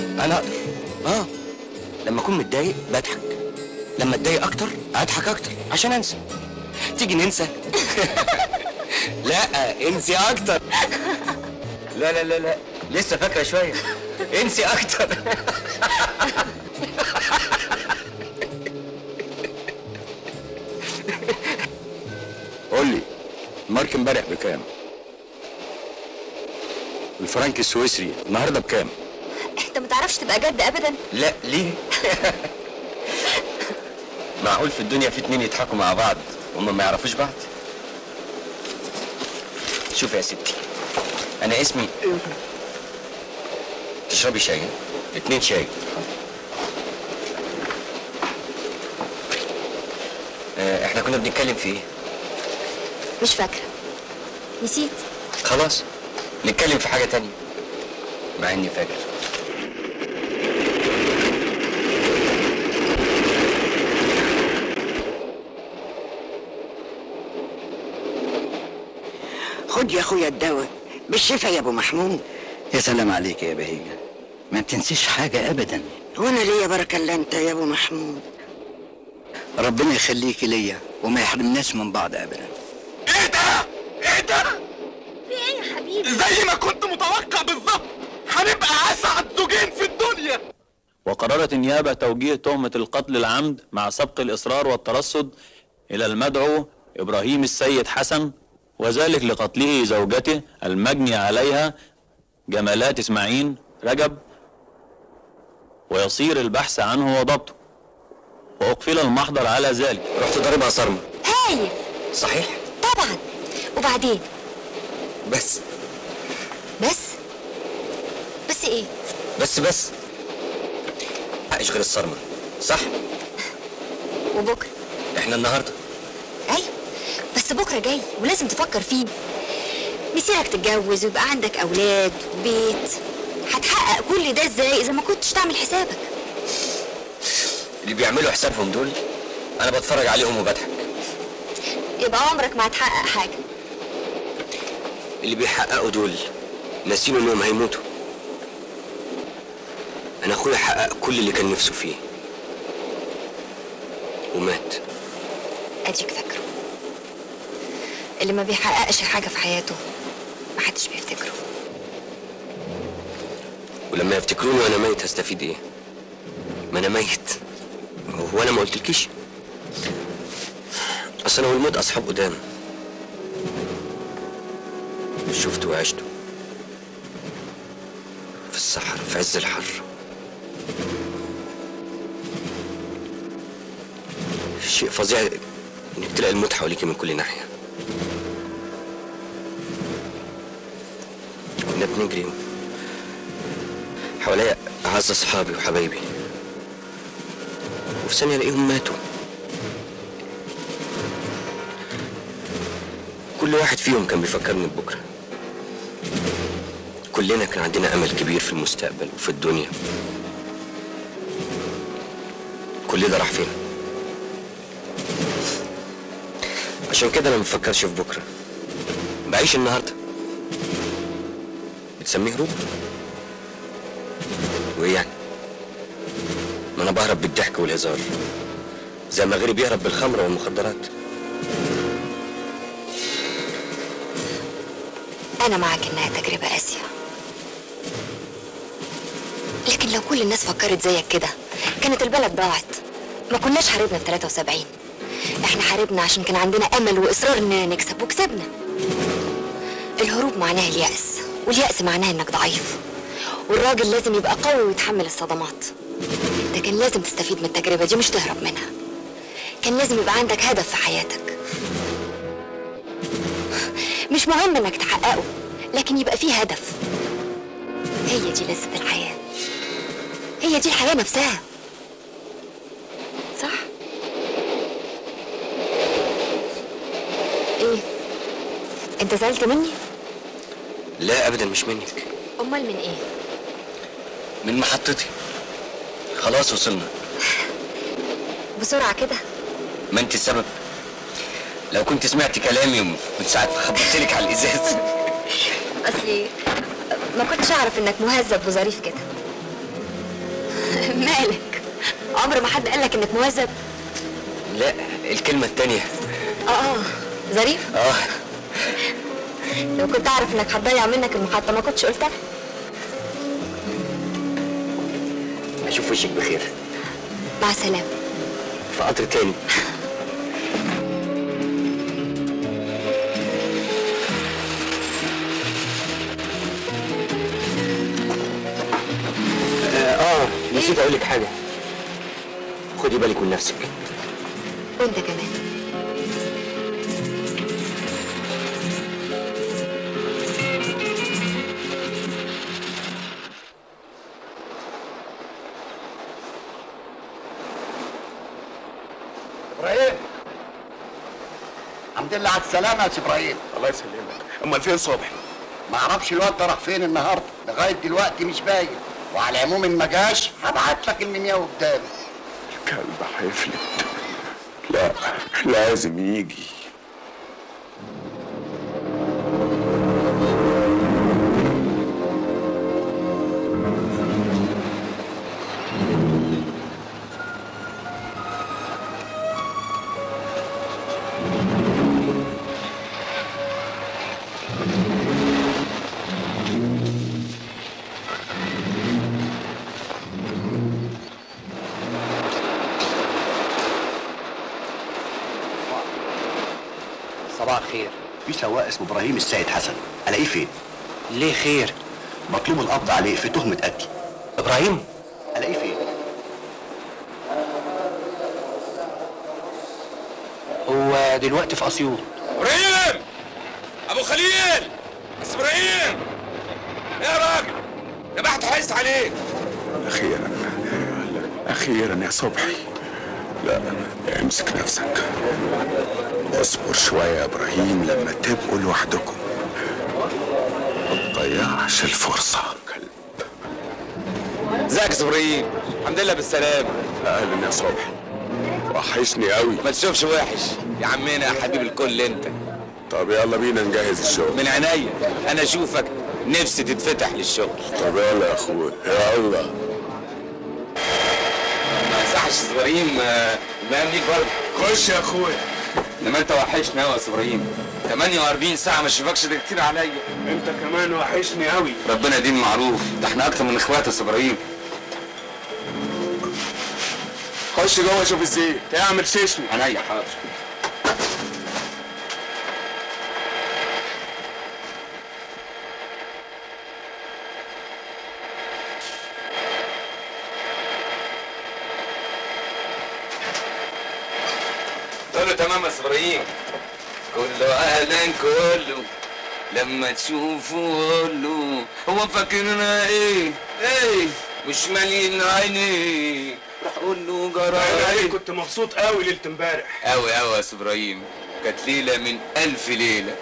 [SPEAKER 5] أنا أقدر آه. لما أكون متضايق بضحك. لما أتضايق أكتر أضحك أكتر عشان أنسى. تيجي ننسى؟ لا انسي أكتر. لا لا لا لا لسه فاكرة شوية. انسي أكتر.
[SPEAKER 13] قول لي المارك امبارح بكام؟ الفرنك السويسري النهارده بكام؟
[SPEAKER 19] انت ما تعرفش تبقى جد ابدا.
[SPEAKER 5] لا ليه؟ معقول في الدنيا في اتنين يضحكوا مع بعض وهم ما يعرفوش بعض؟ شوف يا ستي. أنا اسمي تشربي شاي؟ اتنين شاي. آه، إحنا كنا بنتكلم في إيه؟
[SPEAKER 19] مش فاكرة. نسيت.
[SPEAKER 5] خلاص نتكلم في حاجة تانية. مع إني فاكر.
[SPEAKER 7] خد يا أخويا الدواء. بالشفا يا أبو محمود.
[SPEAKER 6] يا سلام عليك يا بهيجة ما بتنسيش حاجة أبدا.
[SPEAKER 7] وأنا ليا بركة إلا أنت يا أبو محمود.
[SPEAKER 6] ربنا يخليكي ليا وما يحرمناش من بعض أبدا.
[SPEAKER 10] إيه ده؟
[SPEAKER 19] في إيه يا حبيبي؟
[SPEAKER 10] زي ما كنت متوقع بالظبط. هنبقى اسعد زوجين في الدنيا.
[SPEAKER 8] وقررت النيابة توجيه تهمة القتل العمد مع سبق الإصرار والترصد إلى المدعو إبراهيم السيد حسن وذلك لقتله زوجته المجني عليها جمالات إسماعيل رجب ويصير البحث عنه وضبطه. وأقفل المحضر على ذلك.
[SPEAKER 5] رحت ضاربها صرمة.
[SPEAKER 19] هايل
[SPEAKER 5] صحيح.
[SPEAKER 19] طبعا. وبعدين؟
[SPEAKER 5] بس.
[SPEAKER 19] بس؟ بس إيه؟
[SPEAKER 5] بس بس. حقش غير الصرمة. صح؟
[SPEAKER 19] وبكرة؟
[SPEAKER 5] إحنا النهاردة.
[SPEAKER 19] أيوه بس بكرة جاي ولازم تفكر فيه. مسيرك تتجوز ويبقى عندك أولاد وبيت. هتحقق كل ده إزاي إذا ما كنتش تعمل حسابك؟
[SPEAKER 5] اللي بيعملوا حسابهم دول أنا بتفرج عليهم وبضحك.
[SPEAKER 19] يبقى عمرك ما هتحقق حاجة.
[SPEAKER 5] اللي بيحققوا دول ناسين إنهم هيموتوا. أنا أخويا حقق كل اللي كان نفسه فيه. ومات.
[SPEAKER 19] اديك فاكره. اللي ما بيحققش حاجة في حياته ما حدش بيفتكره.
[SPEAKER 5] ولما يفتكروني وأنا ميت هستفيد إيه؟ ما أنا ميت. هو أنا ما قلتلكيش؟ أصل أنا والموت أصحاب قدام. شفت وعشت في الصحراء في عز الحر. شيء فظيع إنك تلاقي الموت حواليك من كل ناحية. كنا بنجري حواليا أعز أصحابي وحبايبي. وفي ثانية الاقيهم ماتوا. كل واحد فيهم كان بيفكرني ببكرة. كل كلنا كان عندنا أمل كبير في المستقبل وفي الدنيا. كل ده راح فين؟ عشان كده أنا ما بفكرش في بكرة. بعيش النهارده. بتسميه هروب وإيه يعني؟ ما أنا بهرب بالضحك والهزار. زي ما غيري بيهرب بالخمر والمخدرات.
[SPEAKER 19] أنا معاك إنها تجربة قاسية. لكن لو كل الناس فكرت زيك كده كانت البلد ضاعت. ما كناش حاربنا في 73 إحنا حاربنا عشان كان عندنا أمل وإصرار إننا نكسب وكسبنا. الهروب معناه اليأس. واليأس معناه إنك ضعيف. والراجل لازم يبقى قوي ويتحمل الصدمات. ده كان لازم تستفيد من التجربة دي مش تهرب منها. كان لازم يبقى عندك هدف في حياتك. مش مهم إنك تحققه لكن يبقى فيه هدف. هي دي لذة الحياة. هي دي الحياة نفسها. صح؟ إيه؟ أنت زعلت مني؟
[SPEAKER 5] لا ابدا مش منك
[SPEAKER 19] أمال من إيه؟
[SPEAKER 5] من محطتي. خلاص وصلنا.
[SPEAKER 19] بسرعة كده.
[SPEAKER 5] ما أنت السبب. لو كنت سمعت كلامي من ساعة ما خبطت لك على الإزاز.
[SPEAKER 19] أصلي ما كنتش أعرف إنك مهذب وظريف كده. مالك؟ عمر ما حد قالك إنك مهذب.
[SPEAKER 5] لا الكلمة التانية.
[SPEAKER 19] آه آه ظريف؟
[SPEAKER 5] آه.
[SPEAKER 19] لو كنت أعرف إنك هتضيع منك المحطة ما كنتش قلتها؟
[SPEAKER 5] أشوف وشك بخير.
[SPEAKER 19] مع السلامة.
[SPEAKER 5] في قطر تاني. آه آه، نسيت أقول لك حاجة. خدي بالك من نفسك.
[SPEAKER 19] وأنت كمان.
[SPEAKER 10] على السلامة يا سي إبراهيم الله يسلمك. أمال فين صبحي؟ ما أعرفش الواد ده راح فين النهارده. لغاية دلوقتي مش باين. وعلى العموم إن ما جاش هبعت لك المنياوي قدامي.
[SPEAKER 3] الكلب هيفلت لا لازم يجي.
[SPEAKER 10] في سواق اسمه إبراهيم السيد حسن. ألاقيه فين؟
[SPEAKER 6] ليه خير؟
[SPEAKER 10] مطلوب القبض عليه في تهمة قتل
[SPEAKER 6] إبراهيم؟
[SPEAKER 10] ألاقيه فين؟
[SPEAKER 6] هو دلوقتي في أسيوط.
[SPEAKER 21] إبراهيم! أبو خليل! بس إبراهيم! إيه يا راجل! ده بحت حيست عليك!
[SPEAKER 3] أخيرا. أخيرا يا صبحي لا امسك نفسك. اصبر شوية يا إبراهيم لما تبقوا لوحدكم. تضيعش الفرصة.
[SPEAKER 1] ازيك يا إبراهيم؟ الحمد لله بالسلامة.
[SPEAKER 3] أهلا يا صبحي. وحشني قوي
[SPEAKER 1] ما تشوفش وحش؟ يا عمنا يا حبيب الكل أنت.
[SPEAKER 3] طب يلا بينا نجهز الشغل.
[SPEAKER 1] من عينيا. أنا أشوفك نفسي تتفتح للشغل.
[SPEAKER 3] طب يلا يا اخويا يلا.
[SPEAKER 1] ما يصحش يا إبراهيم آه، المقام ليك برضه.
[SPEAKER 3] خش يا اخويا
[SPEAKER 1] انما انت وحشني قوي يا إبراهيم. 48 ساعة ما اشوفكش ده كتير عليا.
[SPEAKER 3] انت كمان وحشني قوي
[SPEAKER 1] ربنا دين معروف. ده إحنا أكتر من إخوات يا إبراهيم.
[SPEAKER 3] خش جوه شوف الزيت. اعمل شيشني.
[SPEAKER 1] عينيا حاضر كله تمام يا إبراهيم كله أهلا كله لما تشوفه قوله هو فاكرنا إيه؟ إيه؟ مش مالين عينيه راح أقول له جرى إيه
[SPEAKER 3] كنت مبسوط قوي ليلة امبارح.
[SPEAKER 1] قوي قوي يا إبراهيم. كانت ليلة من ألف ليلة.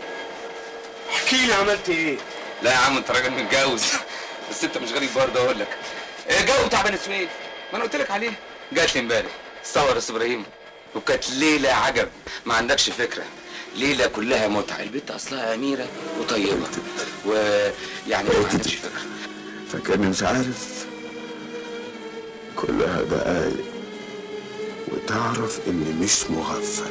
[SPEAKER 3] احكي لي عملت إيه؟
[SPEAKER 1] لا يا عم أنت راجل متجوز. بس أنت مش غريب برضه أقول لك. إيه جو بتاع بني سويف ما أنا قلت لك عليه. جات لي امبارح. صور يا إبراهيم. وكانت ليلة عجب. ما عندكش فكرة. ليلة كلها متعة. البنت أصلها أميرة وطيبة. ويعني
[SPEAKER 3] فكان مش عارف كلها دقايق وتعرف اني مش مغفل.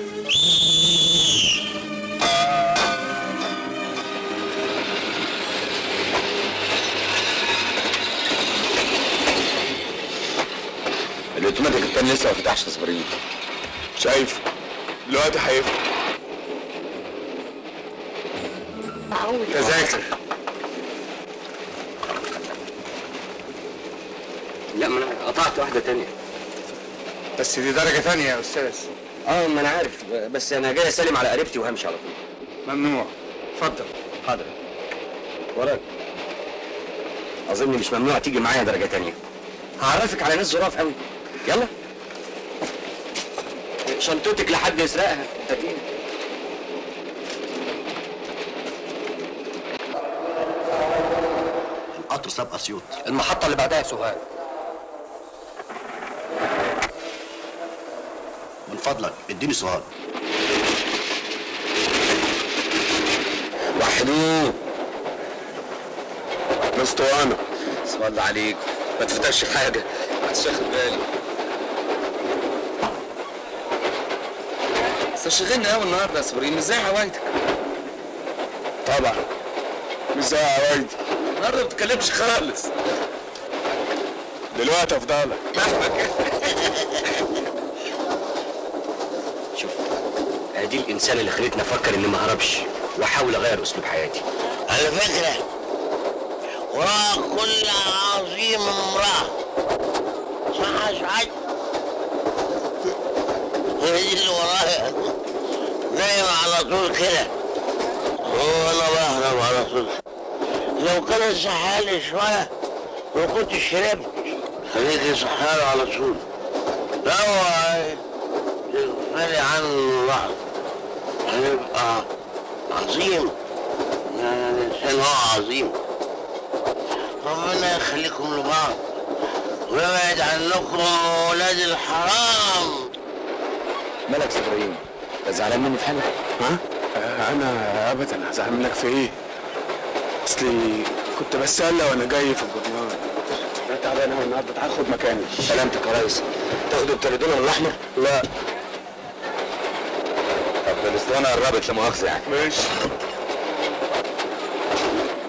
[SPEAKER 1] الاوتوماتيك التاني لسه ما فتحش يا إبراهيم
[SPEAKER 3] شايف؟ دلوقتي هيفتح
[SPEAKER 19] معقول
[SPEAKER 1] تذاكر.
[SPEAKER 5] لا ما أنا قطعت واحدة تانية.
[SPEAKER 22] بس دي درجة تانية يا أستاذ.
[SPEAKER 5] آه ما أنا عارف. بس أنا جاي أسلم على قريبتي وهمشي على طول.
[SPEAKER 22] ممنوع. اتفضل.
[SPEAKER 5] حاضر. وراك. أظن مش ممنوع تيجي معايا درجة تانية. هعرفك على ناس ظراف قوي يلا. شنطتك لحد يسرقها. هاتيها
[SPEAKER 18] القطر ساب اسيوط
[SPEAKER 5] المحطة اللي بعدها سوهاج
[SPEAKER 18] من فضلك اديني سؤال.
[SPEAKER 1] وحدوه
[SPEAKER 3] مستوانا
[SPEAKER 1] اسم الله عليك. ما تفتحش حاجة. ما واخد بالي. بس شغلنا قوي النهارده يا صبرين مش زي عوايدك.
[SPEAKER 3] طبعا. مش زي عوايدي.
[SPEAKER 1] النهارده ما بتتكلمش خالص.
[SPEAKER 3] دلوقتي افضلك
[SPEAKER 5] شوف أدي الإنسان اللي خلتني أفكر إني ما اهربش وأحاول أغير أسلوب حياتي.
[SPEAKER 14] على فكرة وراء كل عظيم امرأة. صح يا سعاد؟ هي دي اللي ورايا نايم على طول كده. وأنا بهرب على طول. لو كان صحالي شوية ما كنتش شربت. خليك صحالي على طول. لو تغفلي عنه لحظة هيبقى عظيم. يعني الإنسان هو عظيم. ربنا يخليكم لبعض. ويبعد عنكم ولاد الحرام.
[SPEAKER 1] مالك يا إبراهيم انت زعلان مني في حاجة؟
[SPEAKER 3] ها؟ آه، أنا ابدا هزعل منك في إيه؟ أصلي كنت بسأل وأنا جاي في الجرنان أنا تعبان قوي النهارده تعال خد مكاني.
[SPEAKER 5] سلامتك يا ريس. تاخدوا التليدون الأحمر؟
[SPEAKER 3] لا.
[SPEAKER 1] طب الاسطوانه قربت لا مؤاخذه يعني.
[SPEAKER 3] ماشي.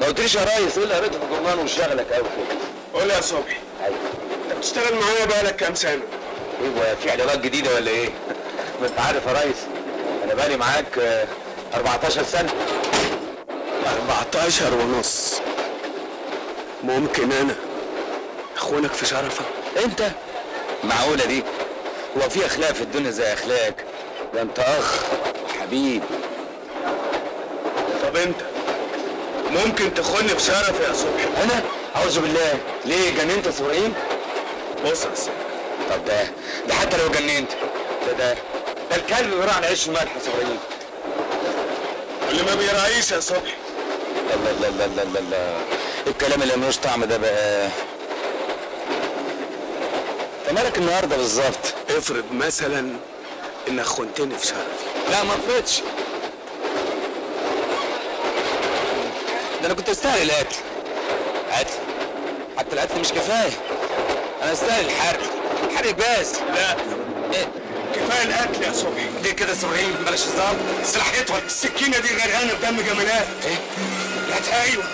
[SPEAKER 1] ما قلتليش يا ريس إيه اللي قريته في الجورنال وشغلك قوي كده؟
[SPEAKER 3] قول يا صبحي.
[SPEAKER 1] أيوه.
[SPEAKER 3] أنت بتشتغل معايا بقالك كام سنة؟
[SPEAKER 1] إيه في علاقات جديدة ولا إيه؟ ما أنت عارف يا ريس أنا بقالي معاك آه، 14 سنة.
[SPEAKER 3] 14 ونص. ممكن أنا. أخونك في شرفك.
[SPEAKER 1] أنت؟ معقولة دي؟ هو في أخلاق في الدنيا زي اخلاقك ده أنت أخ وحبيب
[SPEAKER 3] طب أنت؟ ممكن تخوني بشرف يا صبحي؟
[SPEAKER 1] أنا؟ أعوذ بالله. ليه؟ جننت يا إبراهيم
[SPEAKER 3] بص يا
[SPEAKER 1] طب ده ده حتى لو جننت. ده ده ده الكلب بيراعي على عيش الملح يا إبراهيم
[SPEAKER 3] اللي ما بيراعيش يا صبحي.
[SPEAKER 1] لا لا لا لا لا لا الكلام اللي ملوش طعم ده بقى. انت مالك النهارده بالظبط؟
[SPEAKER 3] افرض مثلا إنك خنتني في شرفي
[SPEAKER 1] لا ما فرضش ده أنا كنت استاهل القتل قتل حتى القتل مش كفاية. أنا استاهل الحرق. حرق بس.
[SPEAKER 3] لا.
[SPEAKER 1] إيه؟
[SPEAKER 3] كفاية القتل يا صبحي.
[SPEAKER 1] ليه كده اسماعيل بلاش هزار
[SPEAKER 3] السلاح يطول السكينة دي غرقانه بدم جمالات.
[SPEAKER 1] إيه؟
[SPEAKER 3] لا أيوه.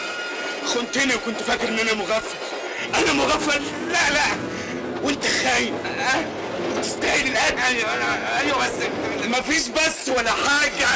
[SPEAKER 3] خنتني وكنت فاكر إن أنا مغفل. أنا مغفل؟ لا لا. وأنت خاين. أه؟ تستاهل القتل أيوه أيوه بس مفيش بس ولا
[SPEAKER 15] حاجة.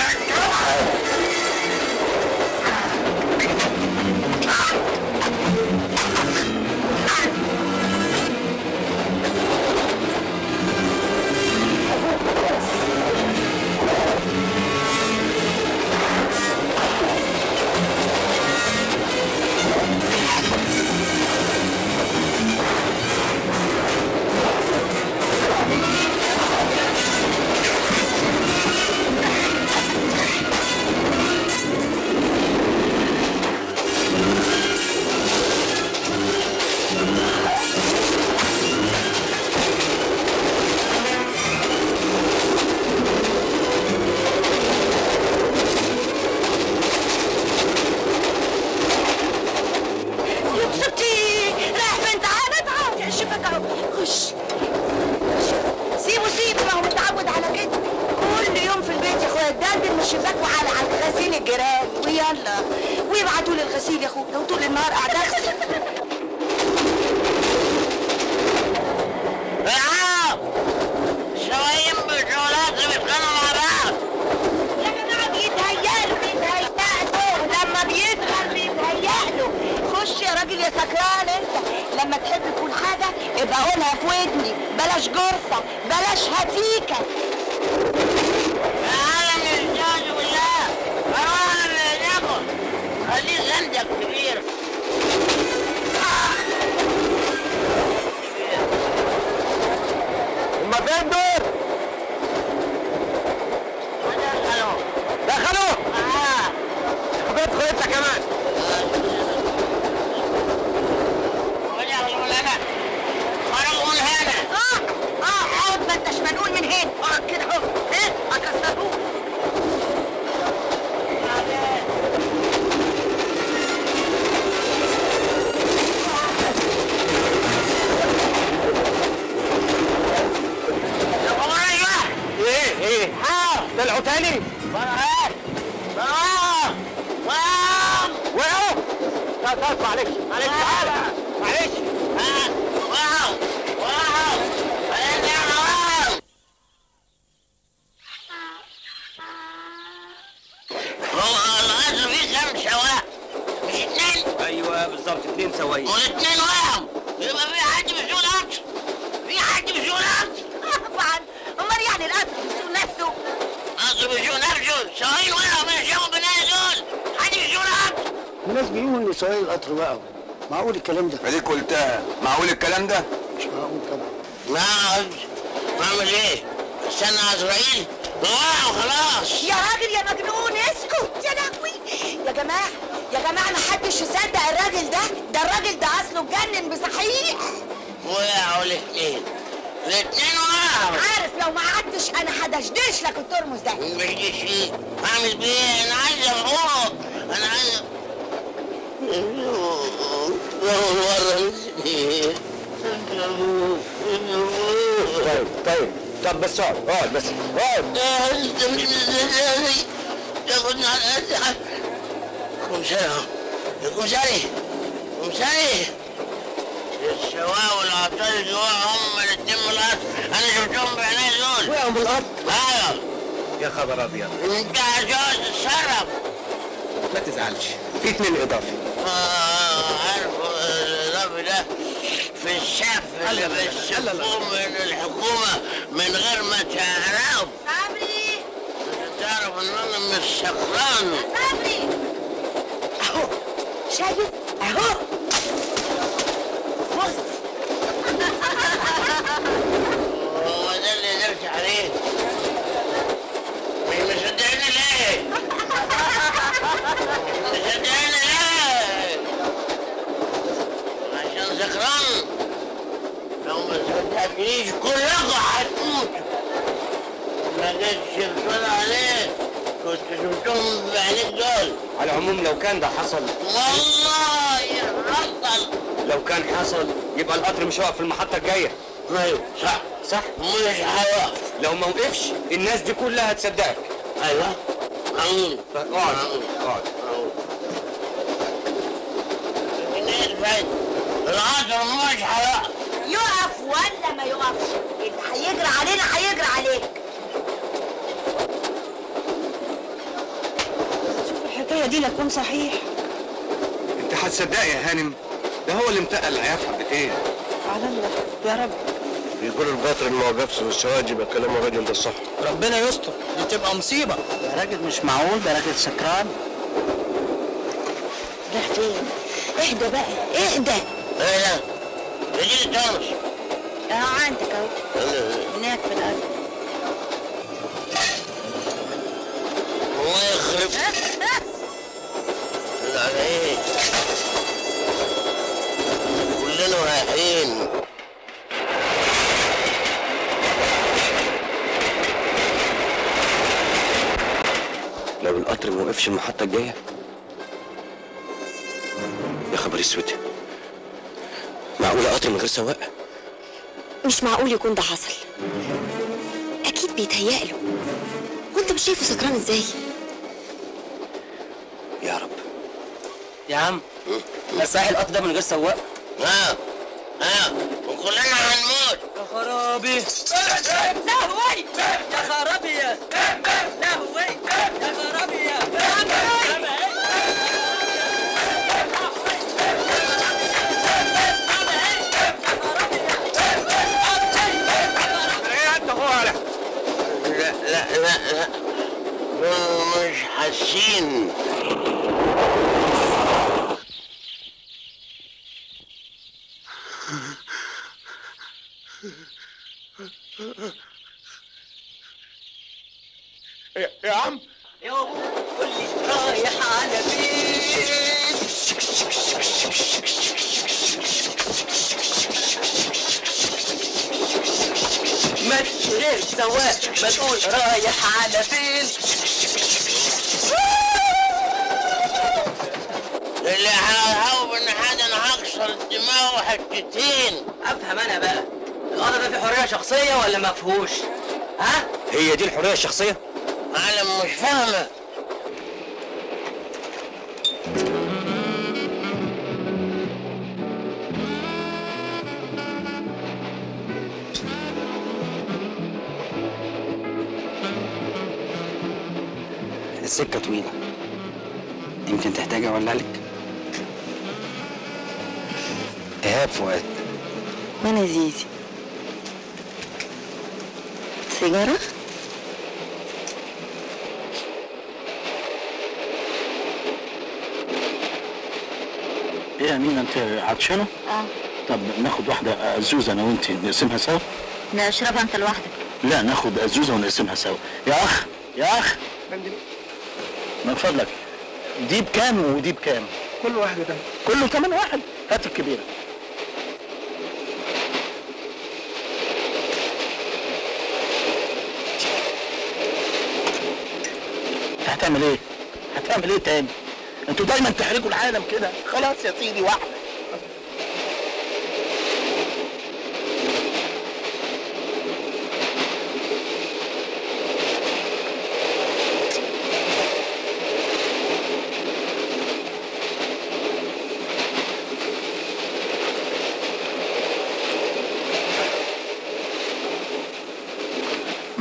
[SPEAKER 15] الغسيل يا اخويا وطول النهار قاعدة اغسل
[SPEAKER 14] شوية بالجولات بيتخانقوا مع بعض.
[SPEAKER 15] يا جماعة بيتهيألوا بيتهيألوا. لما بيدخل بيتهيألوا. خش يا راجل يا سكران أنت. لما تحب تكون حاجة ابقى قولها في ودني. بلاش جرثه بلاش هتيكة
[SPEAKER 14] تعالى من الجوز بالله أروح من ياكل خليه غندك كبير
[SPEAKER 5] هما فين دول؟
[SPEAKER 14] دخلوا
[SPEAKER 5] دخلوا
[SPEAKER 14] آه
[SPEAKER 5] ادخل انت كمان
[SPEAKER 14] ودخلوا لنا خرجوا من هنا
[SPEAKER 15] آه آه اقعد ما انتش منقول من هنا اقعد كده اهو إيه اكسروه
[SPEAKER 5] إيه إيه ها طلعوا تاني
[SPEAKER 14] فرحات فرحات وقام
[SPEAKER 5] وقعوا لا لا معلش معلش تعالى معلش
[SPEAKER 14] ها وقعوا وقعوا خلينا وقعوا هو القطر فيه كام سواق مش اتنين
[SPEAKER 5] أيوه بالظبط اتنين سواقين
[SPEAKER 14] والاتنين وقعوا يبقى في حد بيسوق القطر في حد بيسوق القطر
[SPEAKER 15] طبعا امال يعني القطر بيسوق نفسه
[SPEAKER 14] القطر بيسوق نفسه سواقين وقعوا من الشام بناء دول حد بيسوق القطر
[SPEAKER 23] الناس بيقولوا ان سواق القطر وقعوا معقول الكلام ده.
[SPEAKER 21] اديك قلتها. معقول الكلام ده؟
[SPEAKER 23] مش معقول طبعا.
[SPEAKER 14] ما اقعد اعمل إيه؟ استنى عزرائيل. وقعوا خلاص.
[SPEAKER 15] يا راجل يا مجنون اسكت يا لهوي. يا جماعة يا جماعة ما حدش يصدق الراجل ده. ده الراجل ده أصله اتجنن بصحيح.
[SPEAKER 14] وقعوا الاثنين. الاثنين وقعوا.
[SPEAKER 15] عارف لو ما قعدتش أنا هدشدش لك الترمس ده.
[SPEAKER 14] مش فيه. أعمل بيه أنا عايز أروح أنا عايز اول مره
[SPEAKER 5] طيب طيب طب بس اقعد اقعد بس. اقعد
[SPEAKER 14] انت مش مستني تاخدني على قد كمساري يا كمساري كمساري السواق والعطار جوا هم الاتنين من القطر أنا شفتهم بعيني دول
[SPEAKER 5] وقعوا بالقطر
[SPEAKER 14] أيوه
[SPEAKER 5] يا خبر أبيض.
[SPEAKER 14] انت عايز تتصرف
[SPEAKER 5] ما تزعلش. في اتنين إضافي.
[SPEAKER 14] آه عارف الرب ده. في بيشفوه من الحكومة من غير ما تعرف.
[SPEAKER 15] صبري
[SPEAKER 14] تعرف إن أنا مش سكران
[SPEAKER 15] صبري أهو. شايف؟ أهو. بص.
[SPEAKER 14] هو ده اللي قدرت عليه. مش مصدقني ليه؟ مش مصدقني ليه؟ عشان سكران صدقتنيش كلكم هتموتوا ما جيتش بتقول عليه. كنت شفتهم بعينيك دول.
[SPEAKER 5] على العموم لو كان ده حصل.
[SPEAKER 14] والله حصل
[SPEAKER 5] لو كان حصل يبقى القطر مش هيقف في المحطة الجاية.
[SPEAKER 14] أيوه صح.
[SPEAKER 5] صح؟
[SPEAKER 14] مش هيقف.
[SPEAKER 5] لو ما وقفش الناس دي كلها هتصدقك.
[SPEAKER 14] أيوه. معقول.
[SPEAKER 5] اقعد اقعد؟
[SPEAKER 14] القطر مش هيقف.
[SPEAKER 15] يقف ولا ما يقفش؟ اللي هيجري علينا هيجري عليك.
[SPEAKER 2] الحكاية دي لا تكون صحيح.
[SPEAKER 17] انت هتصدقي يا هانم ده هو اللي متقل العيال حبتين.
[SPEAKER 2] على الله يا رب.
[SPEAKER 18] بيقولوا القطر اللي ما وقفش في السواق يبقى كلام الراجل ده صح.
[SPEAKER 6] ربنا يستر دي تبقى مصيبة.
[SPEAKER 23] ده راجل مش معقول ده راجل سكران.
[SPEAKER 15] راح فين؟ اهدى بقى اهدى.
[SPEAKER 14] إيه ده؟ يجي التونس
[SPEAKER 15] اهو عندك أهو. هناك في الأرض.
[SPEAKER 14] الله يخرب. على إيه؟ كلنا رايحين.
[SPEAKER 5] لو القطر ما وقفش المحطة الجاية يا خبر أسود. معقولة قطر من غير سواق؟
[SPEAKER 19] مش معقول يكون ده حصل أكيد بيتهيأله وانت مش شايفه سكران إزاي
[SPEAKER 5] يا رب
[SPEAKER 6] يا عم صحيح القطر ده من غير سواق
[SPEAKER 14] ها ها وكلنا هنموت
[SPEAKER 6] يا خرابي
[SPEAKER 15] يا خرابي يا
[SPEAKER 14] مش حاسين
[SPEAKER 24] يا يا عم
[SPEAKER 15] رايح على فين ما تشيل سواق ما تقول رايح على فين
[SPEAKER 14] اللي ههو ان حد أنا هكسر دماغه حتتين
[SPEAKER 6] أفهم أنا بقى. القطر ده فيه حرية شخصية ولا ما فيهوش؟ ها؟
[SPEAKER 18] هي دي الحرية الشخصية؟
[SPEAKER 14] أنا مش فاهمة.
[SPEAKER 6] السكه طويلة. يمكن تحتاج اولع لك؟ إيهاب فؤاد.
[SPEAKER 15] وأنا زيزي؟ سيجارة؟
[SPEAKER 23] إيه يا امينه أنت عطشانة؟
[SPEAKER 25] آه.
[SPEAKER 23] طب ناخد واحدة ازوزه أنا وأنت نقسمها سوا؟
[SPEAKER 25] لا اشربها أنت لوحدك.
[SPEAKER 23] لا ناخد ازوزه ونقسمها سوا. يا أخ يا أخ. من فضلك دي بكام ودي بكام؟
[SPEAKER 24] كل واحدة ده
[SPEAKER 23] كله كمان واحد هات الكبيرة هتعمل إيه؟ هتعمل إيه تاني؟ أنتوا دايما تحرجوا العالم كده خلاص يا سيدي واحدة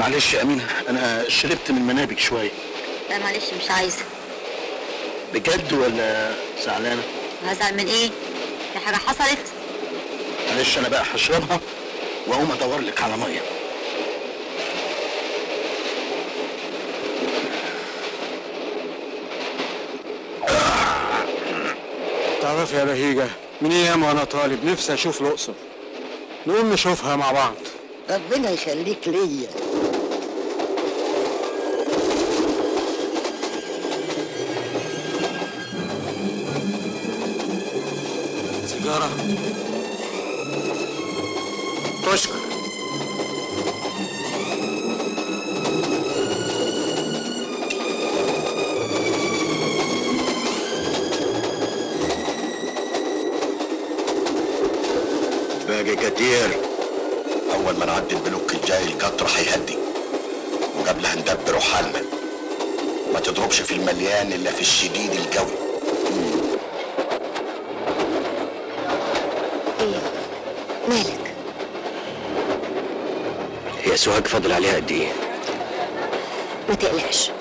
[SPEAKER 23] معلش يا أمينة أنا شربت من منابك شوية.
[SPEAKER 25] لا معلش مش عايزة.
[SPEAKER 23] بجد ولا زعلانة؟
[SPEAKER 25] هزعل من إيه؟ في حاجة حصلت؟
[SPEAKER 23] معلش أنا بقى هشربها وأقوم أدور لك على مية.
[SPEAKER 26] تعرف يا بهيجة من أيام وأنا طالب نفسي أشوف الأقصر. نقوم نشوفها مع بعض.
[SPEAKER 27] ربنا يخليك ليا.
[SPEAKER 19] Thank
[SPEAKER 18] you. سوهاج فاضل عليها قد إيه؟
[SPEAKER 19] ما تقلقش.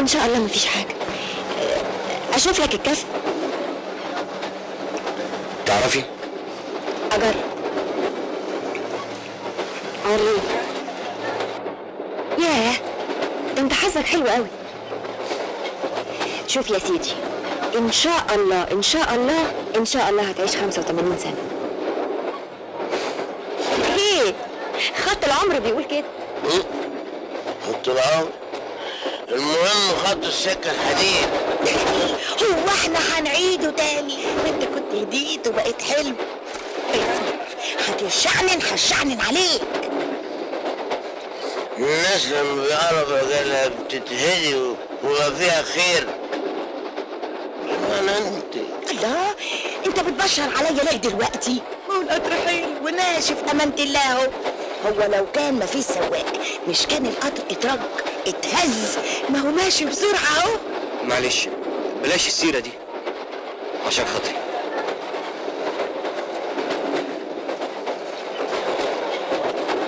[SPEAKER 19] إن شاء الله مفيش حاجة. أشوف لك الكف.
[SPEAKER 18] تعرفي؟
[SPEAKER 19] أجرب. وريني ياه ده أنت حظك حلو قوي. شوف يا سيدي إن شاء الله إن شاء الله إن شاء الله هتعيش 85 سنة إيه خط العمر بيقول كده
[SPEAKER 14] خط العمر السكة الحديد.
[SPEAKER 15] هو إحنا هنعيده تاني. ما انت كنت هديت وبقيت حلو اسمع هتشعنن هشعنن عليك.
[SPEAKER 14] الناس لما بيعرفوا رجالها بتتهدي وما فيها خير. أنا أنت.
[SPEAKER 15] الله انت بتبشر عليا ليه دلوقتي؟ ما هو القطر حلو وناشف أمانة الله. هو لو كان ما فيش سواق مش كان القطر اترج اتهز. ما هو ماشي بسرعة أهو.
[SPEAKER 18] معلش بلاش السيرة دي
[SPEAKER 5] عشان خاطري.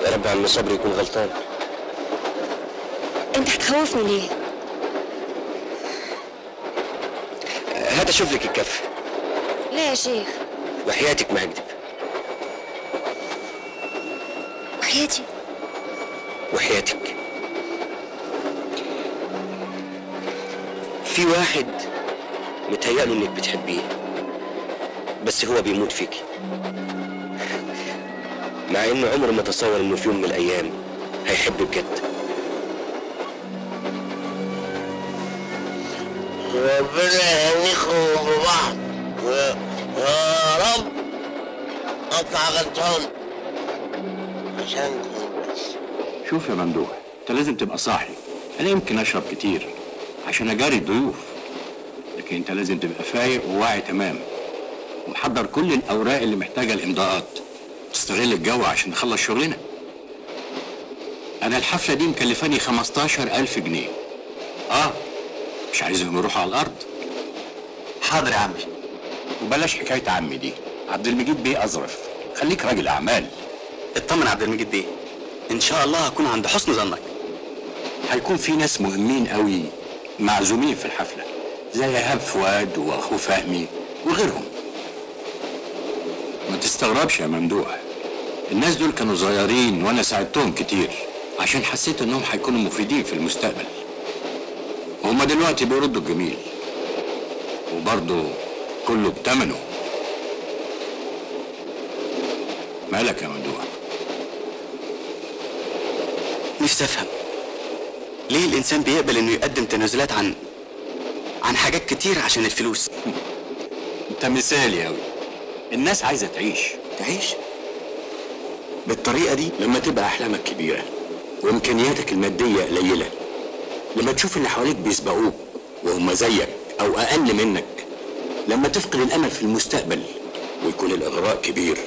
[SPEAKER 5] يا رب عم صبري يكون غلطان.
[SPEAKER 19] أنت هتخوفني ليه؟
[SPEAKER 5] هات أشوف لك الكف.
[SPEAKER 19] ليه يا شيخ.
[SPEAKER 5] وحياتك ما هكدب
[SPEAKER 19] وحياتي؟
[SPEAKER 5] وحياتك. في واحد متهيأله إنك بتحبيه بس هو بيموت فيكي مع انه عمره ما تصور إنه في يوم من الأيام هيحب بجد.
[SPEAKER 14] ربنا يهنيكم ببعض ويا رب أطلع غلطان. عشانكم بس
[SPEAKER 13] شوف يا ممدوح أنت لازم تبقى صاحي. أنا يمكن أشرب كتير. عشان أجاري الضيوف. لكن أنت لازم تبقى فايق وواعي تمام. ومحضر كل الأوراق اللي محتاجة الإمضاءات. تستغل الجو عشان نخلص شغلنا. أنا الحفلة دي مكلفاني 15000 جنيه. آه مش عايزهم يروحوا على الأرض. حاضر يا عمي. وبلاش حكاية عمي دي. عبد المجيد بيه أظرف. خليك راجل أعمال. اطمن عبد المجيد بيه. إن شاء الله هكون عند حسن ظنك. هيكون في ناس مهمين قوي معزومين في الحفلة زي ايهاب فؤاد واخوه فهمي وغيرهم. ما تستغربش يا ممدوح الناس دول كانوا صغيرين وأنا ساعدتهم كتير عشان حسيت إنهم هيكونوا مفيدين في المستقبل. هما دلوقتي بيردوا الجميل وبرضه كله بتمنه. مالك يا ممدوح؟
[SPEAKER 28] نفسي أفهم. ليه الإنسان بيقبل إنه يقدم تنازلات عن عن حاجات كتير عشان الفلوس؟
[SPEAKER 13] انت مثالي أوي. الناس عايزة تعيش.
[SPEAKER 28] تعيش؟
[SPEAKER 13] بالطريقة دي لما تبقى أحلامك كبيرة وإمكانياتك المادية قليلة لما تشوف اللي حواليك بيسبقوك وهم زيك أو أقل منك لما تفقد الأمل في المستقبل ويكون الإغراء كبير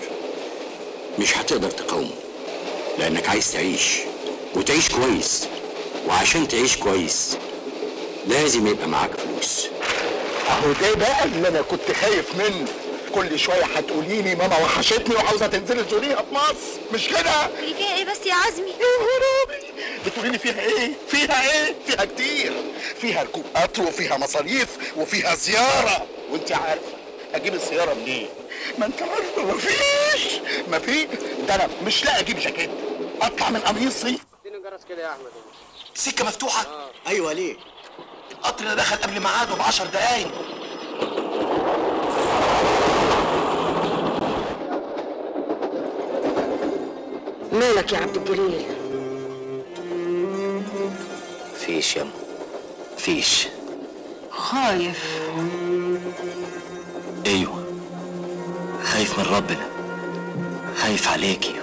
[SPEAKER 13] مش هتقدر تقاومه لأنك عايز تعيش وتعيش كويس. وعشان تعيش كويس لازم يبقى معاك فلوس.
[SPEAKER 10] أهو ده بقى اللي أنا كنت خايف منه. كل شوية هتقولي لي ماما وحشتني وعاوزة تنزلي تزوريها في مصر. مش كده؟
[SPEAKER 19] اللي فيها إيه بس يا عزمي؟
[SPEAKER 10] بتقولي لي فيها إيه؟ فيها إيه؟ فيها كتير. فيها ركوب قطر وفيها مصاريف وفيها زيارة. وانت عارفة أجيب الزيارة منين؟ ما انت عارفة مفيش. مفيش. ده أنا مش لاقي أجيب جاكيت. أطلع من قميصي.
[SPEAKER 6] جرس كده يا أحمد.
[SPEAKER 10] السكه مفتوحة؟ أيوه ليه؟ القطر ده دخل قبل ميعاده ب 10 دقايق.
[SPEAKER 15] مالك يا عبد الجليل؟
[SPEAKER 5] فيش ياما فيش.
[SPEAKER 15] خايف.
[SPEAKER 28] أيوه. خايف من ربنا. خايف عليكي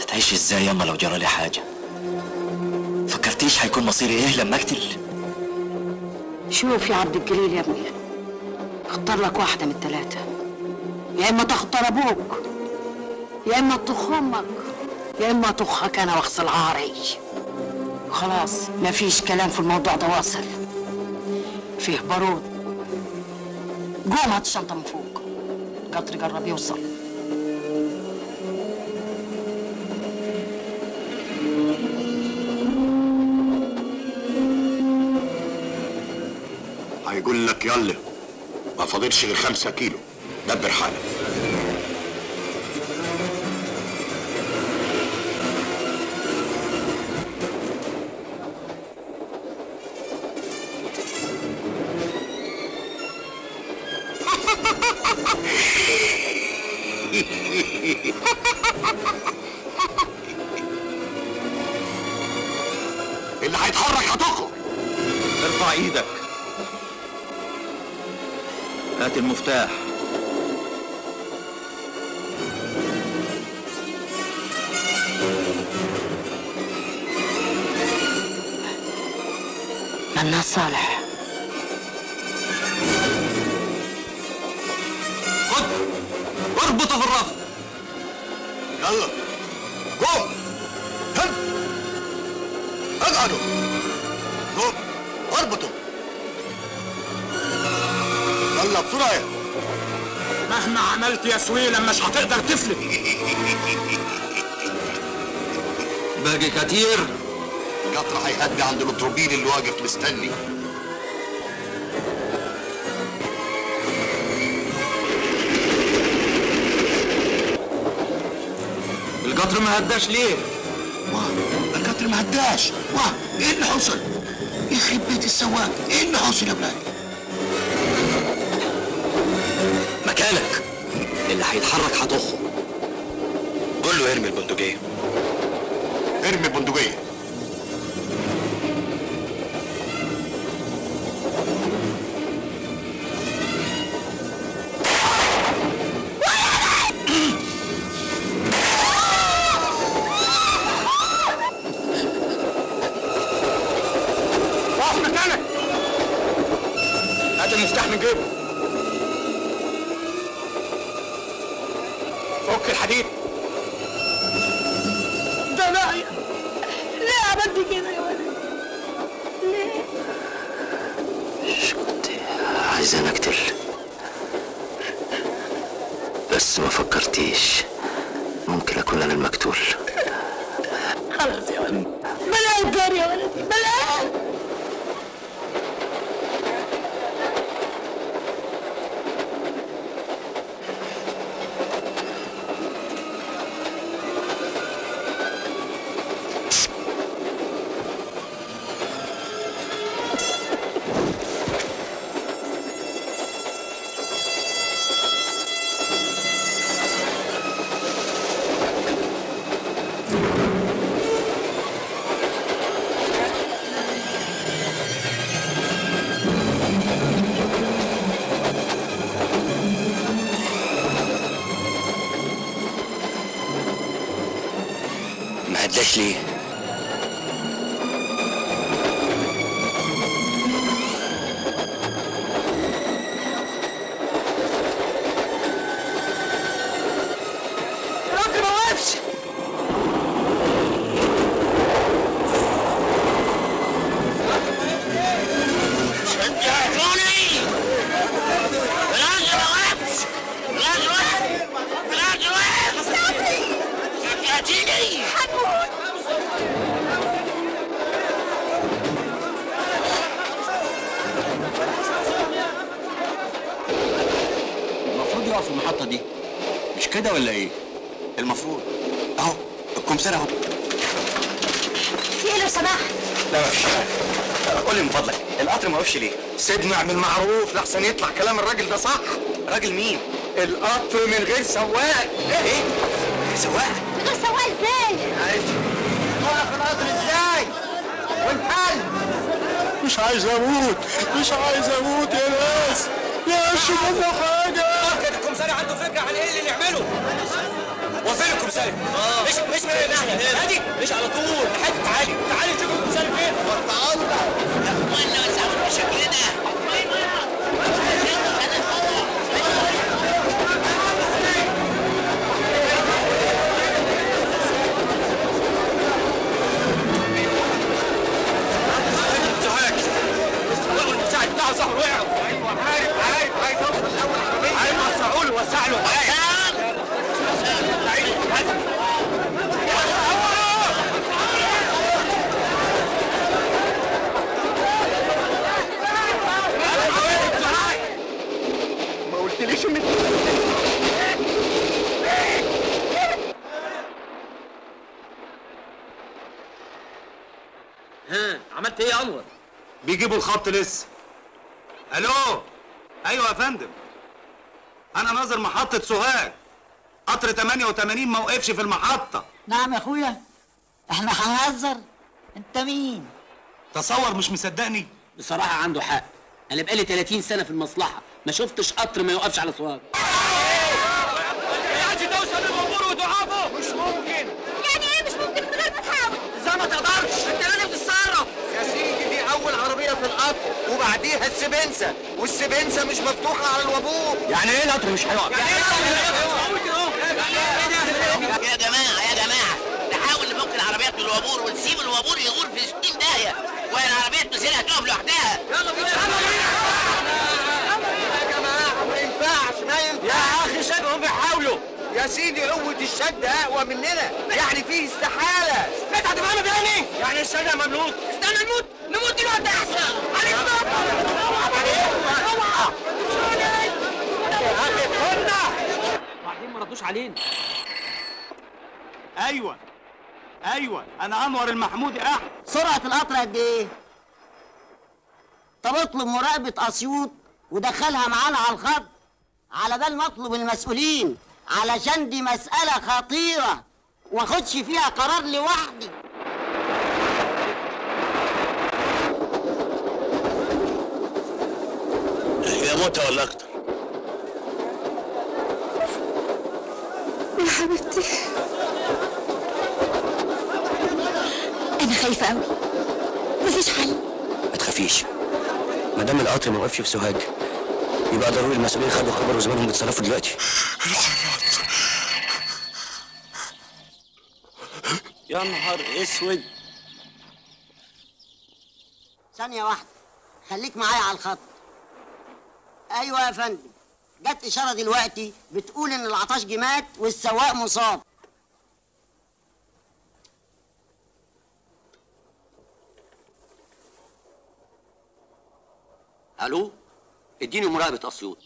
[SPEAKER 28] هتعيش إزاي ياما لو جرالي حاجة؟ فكرتيش هيكون مصيري إيه لما اقتل؟
[SPEAKER 15] شوف يا عبد الجليل يا ابني. اختار لك واحدة من الثلاثة يا إما تختار أبوك يا إما تطخ أمك يا إما تطخك أنا واغسل عاري خلاص مفيش كلام في الموضوع ده واصل. فيه بارود. قوم هات الشنطة من فوق. قطر قرب يوصل.
[SPEAKER 18] هيقول لك يلا ما فاضلش غير خمسة كيلو. دبر حالك.
[SPEAKER 26] سويلم مش هتقدر تفلت
[SPEAKER 2] باقي كتير قطر هيهدي عند الاوتوموبيل اللي واقف مستني
[SPEAKER 26] القطر ما هداش ليه؟
[SPEAKER 2] القطر ما هداش واه إيه اللي حصل؟ يخرب بيت السواق إيه اللي حصل يا ولاد؟
[SPEAKER 5] مكانك اللي هيتحرك هتخه قول له ارمي البندقية.
[SPEAKER 2] ارمي البندقية.
[SPEAKER 29] قول لي من فضلك القطر ما وقفش ليه؟
[SPEAKER 26] سيبنا أعمل معروف لحسن يطلع كلام الراجل ده صح
[SPEAKER 29] راجل مين؟
[SPEAKER 26] القطر من غير سواق
[SPEAKER 29] إيه؟ سواق
[SPEAKER 15] من غير سواق إزاي
[SPEAKER 26] وقف القطر إزاي؟ والحل
[SPEAKER 30] مش عايز أموت مش عايز أموت يا ناس يا شوفوا حاجة
[SPEAKER 31] كده الكمساري عنده فكرة عن إيه اللي نعمله هو فين الكمساري؟ مش مش من الناحية. هادي مش على طول. لحد تعالي. تعالي شوف الكمساري فين.
[SPEAKER 26] المساعد بتاعه صاحبه وقع أيوه عارف عارف عايز اوصل الأول عربيه عايز وسعوا له وسع له ما قلتليش ان
[SPEAKER 31] ها عملت إيه يا انور؟
[SPEAKER 32] بيجيبوا الخط لسه. ألو؟ أيوه يا فندم. أنا ناظر محطة سوهاج. قطر 88 ما وقفش في المحطة.
[SPEAKER 33] نعم يا اخويا. إحنا هنهزر. انت مين؟
[SPEAKER 32] تصور مش مصدقني.
[SPEAKER 34] بصراحة عنده حق. أنا بقالي 30 سنة في المصلحة. ما شفتش قطر ما يوقفش على صواب
[SPEAKER 31] عايز توصل للامور وضعافه مش ممكن
[SPEAKER 15] يعني إيه مش ممكن من غير ما تحاول
[SPEAKER 31] إزاي ما تقدرش انت لازم تتصرف
[SPEAKER 32] يا سيدي دي اول عربيه في القطر وبعديها السبنسة والسبنسة مش مفتوحة على الوابور
[SPEAKER 29] يعني إيه القطر مش هيقف؟
[SPEAKER 14] يا جماعة يا جماعة نحاول نفك العربيات من الوابور ونسيب الوابور يغور في 60 داهية. وهي العربيات مسيرها تقف لوحدها.
[SPEAKER 31] يلا بينا.
[SPEAKER 32] يا جماعة ما ينفعش ما ينفعش.
[SPEAKER 26] يا أخي يحاولوا يا سيدي قوة الشد أقوى مننا. يعني فيه استحالة. انت هتفهمها تاني يعني الشد مملوك استنى نموت؟ نموت دلوقتي احسن عليك
[SPEAKER 34] وبعدين ما ردوش علينا.
[SPEAKER 26] أيوه. أيوه. أنا أنور المحمودي احمد
[SPEAKER 33] سرعة القطر قد إيه؟ طب اطلب مراقبة أسيوط ودخلها معانا على الخط. على بال ما اطلب المسؤولين. علشان دي مسألة خطيرة. واخدش فيها قرار لوحدي.
[SPEAKER 35] هي موتة ولا أكتر؟
[SPEAKER 19] يا حبيبتي. أنا خايفة قوي مفيش حل.
[SPEAKER 5] ما تخافيش. ما دام القطر ما وقفش في سوهاج. يبقى ضروري المسؤولين خدوا خبر وزمانهم بيتصرفوا دلوقتي.
[SPEAKER 36] يا نهار اسود.
[SPEAKER 33] ثانية واحدة. خليك معايا على الخط. أيوه يا فندم. جت إشارة دلوقتي بتقول إن العطاشجي مات والسواق مصاب.
[SPEAKER 37] ألو؟ اديني مراقبة أسيوط.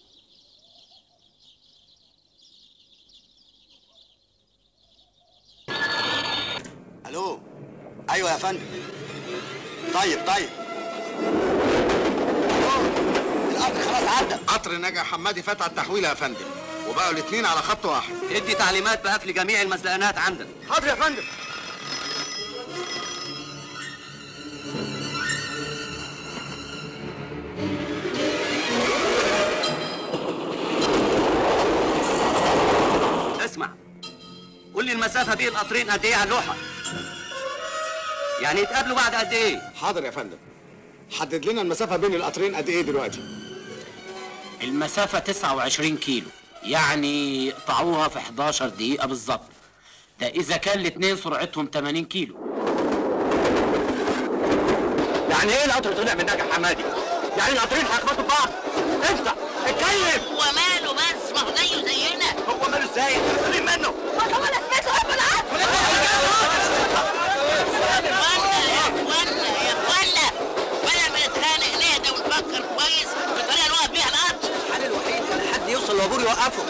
[SPEAKER 32] ألو؟ أيوه يا فندم. طيب طيب. القطر خلاص عدى. قطر نجا حمادي فات على التحويل يا فندم وبقوا الاثنين على خط واحد.
[SPEAKER 37] ادي تعليمات بقفل جميع المزلقانات عندك.
[SPEAKER 32] حاضر يا فندم.
[SPEAKER 37] قول لي المسافة بين القطرين قد إيه على اللوحه يعني يتقابلوا بعد قد إيه؟
[SPEAKER 32] حاضر يا فندم. حدد لنا المسافة بين القطرين قد إيه دلوقتي؟
[SPEAKER 34] المسافة 29 كيلو. يعني يقطعوها في 11 دقيقة بالظبط. ده إذا كان الاتنين سرعتهم 80 كيلو.
[SPEAKER 5] يعني إيه القطر طلع من نجا حمادي؟ يعني القطرين هيخبطوا بعض. افتح اتكلم.
[SPEAKER 14] هو ماله بس ما هو زيه زينا؟
[SPEAKER 5] هو ماله إزاي؟ أنت مسؤولين منه.
[SPEAKER 14] ما طب أنا سمعت رب العصر يا اخوانا يا اخوانا بدل ما نتخانق نهدى ونفكر كويس بطريقة نوقف بيها القطر
[SPEAKER 26] الحل الوحيد إن حد يوصل يوقفه.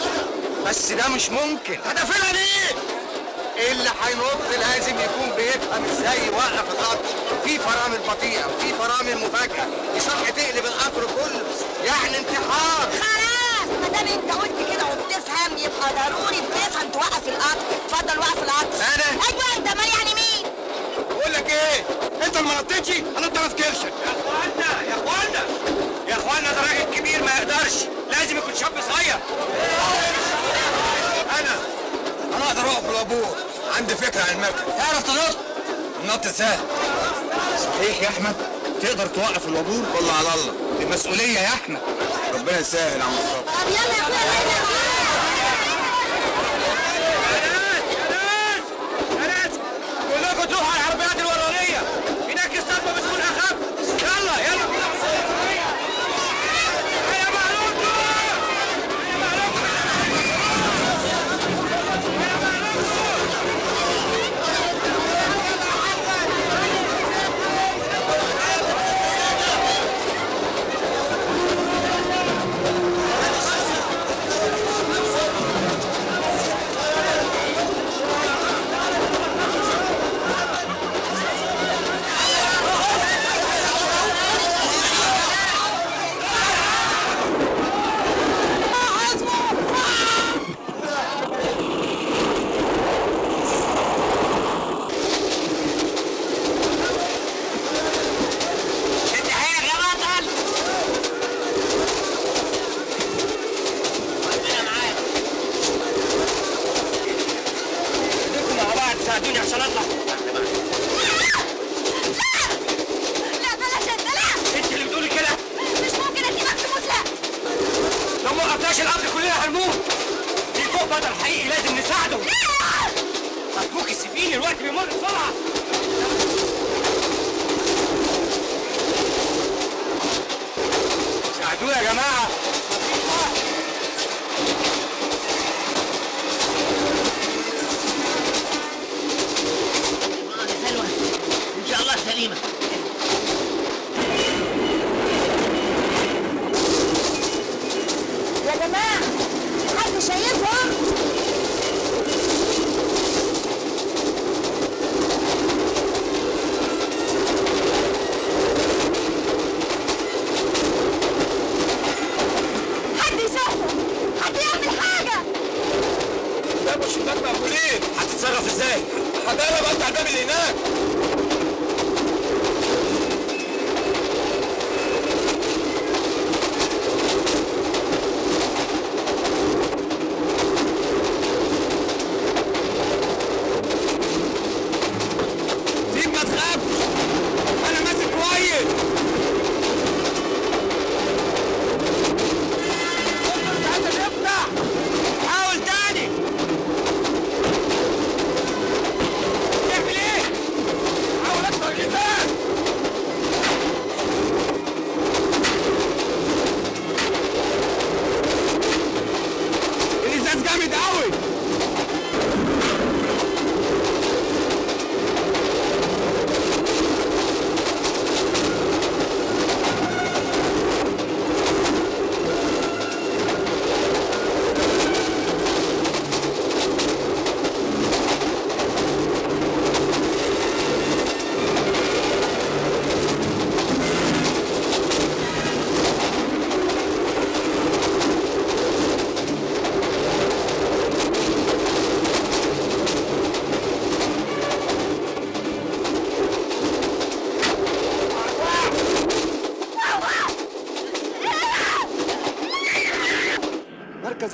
[SPEAKER 26] بس ده مش ممكن. هدفنا ليه؟ اللي هينط لازم يكون بيفهم إزاي يوقف القطر في فرامل بطيئة وفي فرامل مفاجأة. يصح تقلب القطر كله. يعني انتحار.
[SPEAKER 14] خلاص ما دام انت قلت كده وبتفهم ضروري بتفهم توقف القطر. اتفضل وقف القطر.
[SPEAKER 26] أنا؟
[SPEAKER 14] أيوه انت امال يعني مين؟
[SPEAKER 26] بقول لك إيه؟ أنت اللي ما نطيتش؟ هنط أنا في كرشك يا إخوانا يا إخوانا. يا إخوانا ده راجل كبير ما يقدرش. لازم يكون شاب صغير. أنا أنا أقدر أقف بالابور عندي فكرة عن المركب. تعرف تنط؟ النط سهل صحيح يا أحمد. تقدر توقف الوابور والله على الله. دي مسؤولية يا أحمد. ربنا يسهل يا عم مصطفى
[SPEAKER 14] طب يلا يا
[SPEAKER 38] أخويا. هتتصرف ازاي؟ هجرب افتح الباب اللي هناك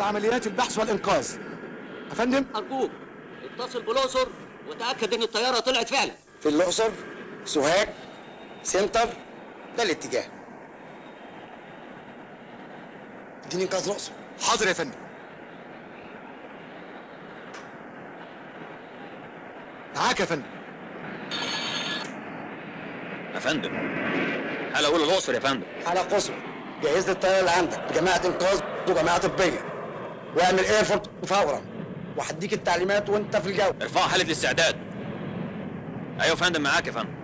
[SPEAKER 39] عمليات البحث والإنقاذ. يا فندم
[SPEAKER 40] أرجوك اتصل بالأقصر وتأكد إن الطيارة طلعت فعلا.
[SPEAKER 26] في الأقصر سوهاج سنتر ده الاتجاه. إديني إنقاذ الأقصر. حاضر يا فندم. معاك يا فندم.
[SPEAKER 15] يا فندم حالة أولى الأقصر يا فندم؟
[SPEAKER 26] على قصر جهز لي الطيارة اللي عندك بجماعه إنقاذ وجماعة طبية. واعمل ايرفورت فورا. وهديك التعليمات وانت في الجو.
[SPEAKER 15] ارفعوا حالة الاستعداد يا فندم معاك يا فندم.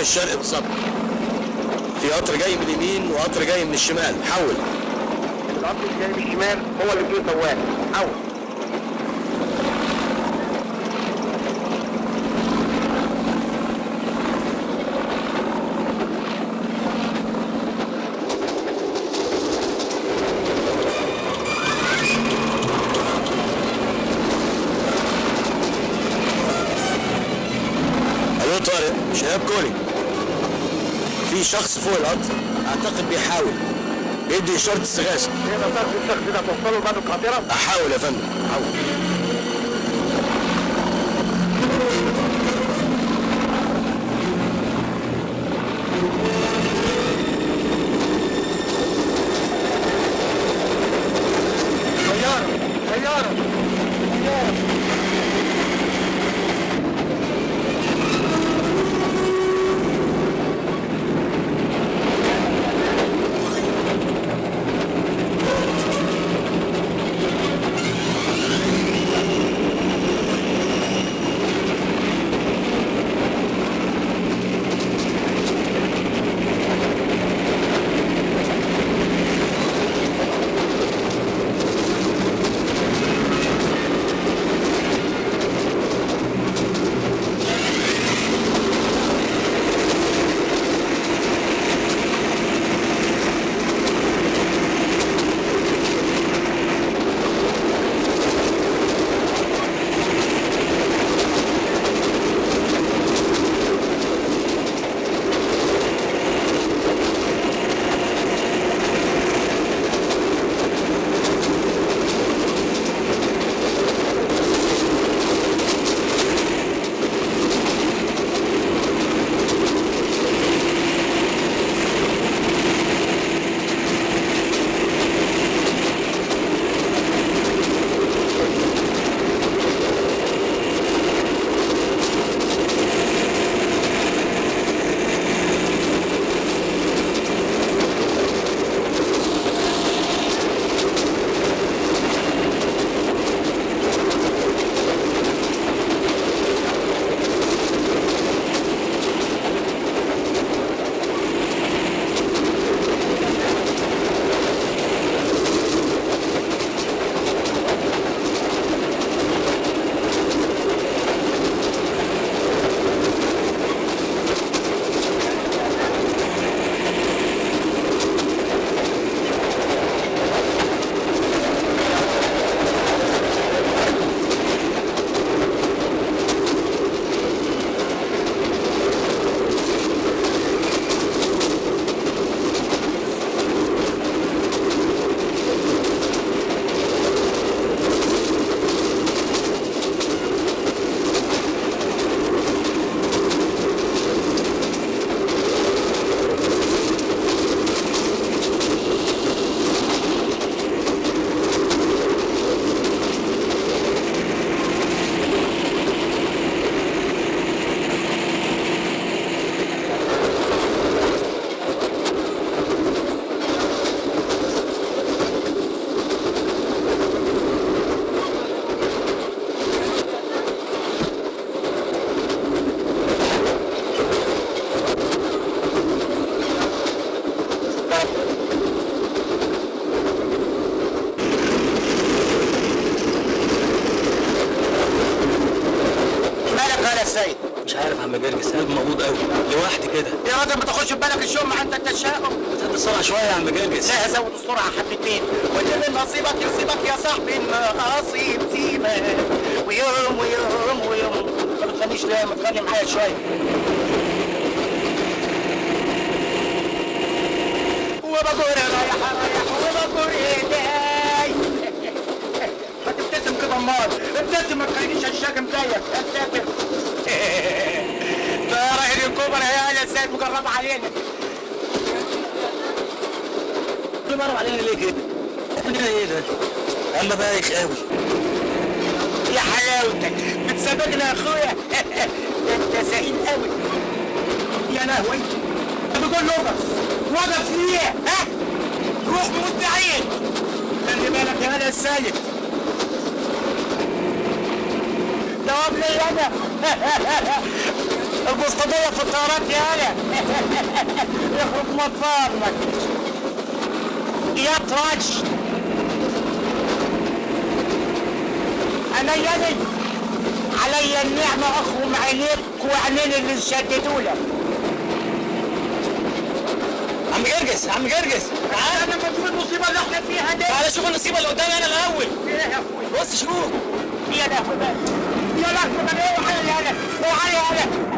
[SPEAKER 5] اتجاه الشرق بالظبط. في قطر جاي من اليمين وقطر جاي من الشمال. حول.
[SPEAKER 10] القطر اللي جاي من الشمال هو اللي فيه سواق حول.
[SPEAKER 26] في شخص فوق القطر أعتقد بيحاول. بيدي اشاره
[SPEAKER 10] استغاثة. تقدر الشخص ده توصله بعد
[SPEAKER 26] أحاول يا فندم. أحاول. عينيك وعينين اللي انشددوا لك
[SPEAKER 14] عم جرجس عم جرجس
[SPEAKER 26] تعال. أنا بشوف المصيبة اللي إحنا فيها دي.
[SPEAKER 14] تعال شوف النصيبة اللي قدامي أنا الأول.
[SPEAKER 26] إيه يا
[SPEAKER 14] بص شوف.
[SPEAKER 26] يا لهوي. يا لهوي. بقى اوعى يا أنا اوعى يا أنا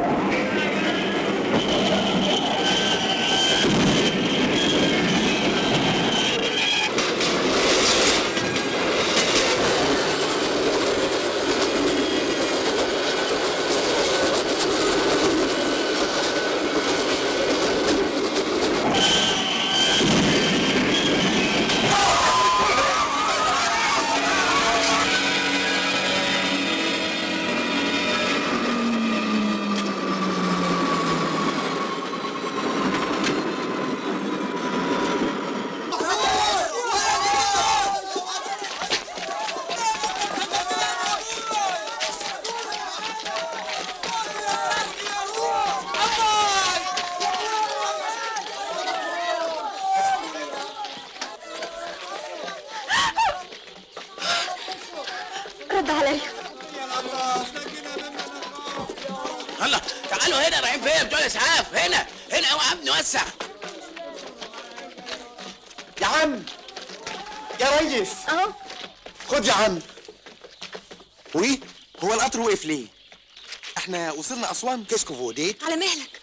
[SPEAKER 19] رد عليا
[SPEAKER 14] هلا تعالوا هنا رايحين فين بتوع الإسعاف هنا هنا يا عم نوسع
[SPEAKER 41] يا عم يا ريس
[SPEAKER 19] اهو
[SPEAKER 41] خد يا عم وي هو القطر وقف ليه؟ إحنا اسوان كيسكو فودي
[SPEAKER 19] على مهلك.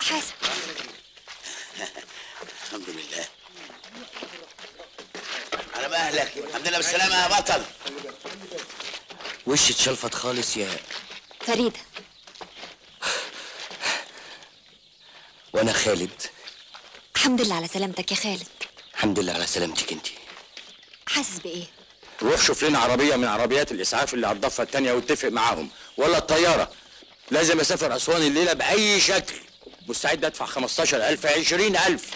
[SPEAKER 19] حاسب
[SPEAKER 14] الحمد لله. على مهلك. الحمد لله بالسلامة يا بطل.
[SPEAKER 5] وش اتشلفت خالص يا
[SPEAKER 19] فريدة.
[SPEAKER 5] وأنا خالد.
[SPEAKER 19] الحمد لله على سلامتك يا خالد.
[SPEAKER 5] الحمد لله على سلامتك انت
[SPEAKER 19] حاسس بإيه؟
[SPEAKER 1] روح شوف لنا عربية من عربيات الإسعاف اللي على الضفة الثانية واتفق معاهم. ولا الطيارة. لازم أسافر أسوان الليلة بأي شكل. مستعد أدفع 15000 20000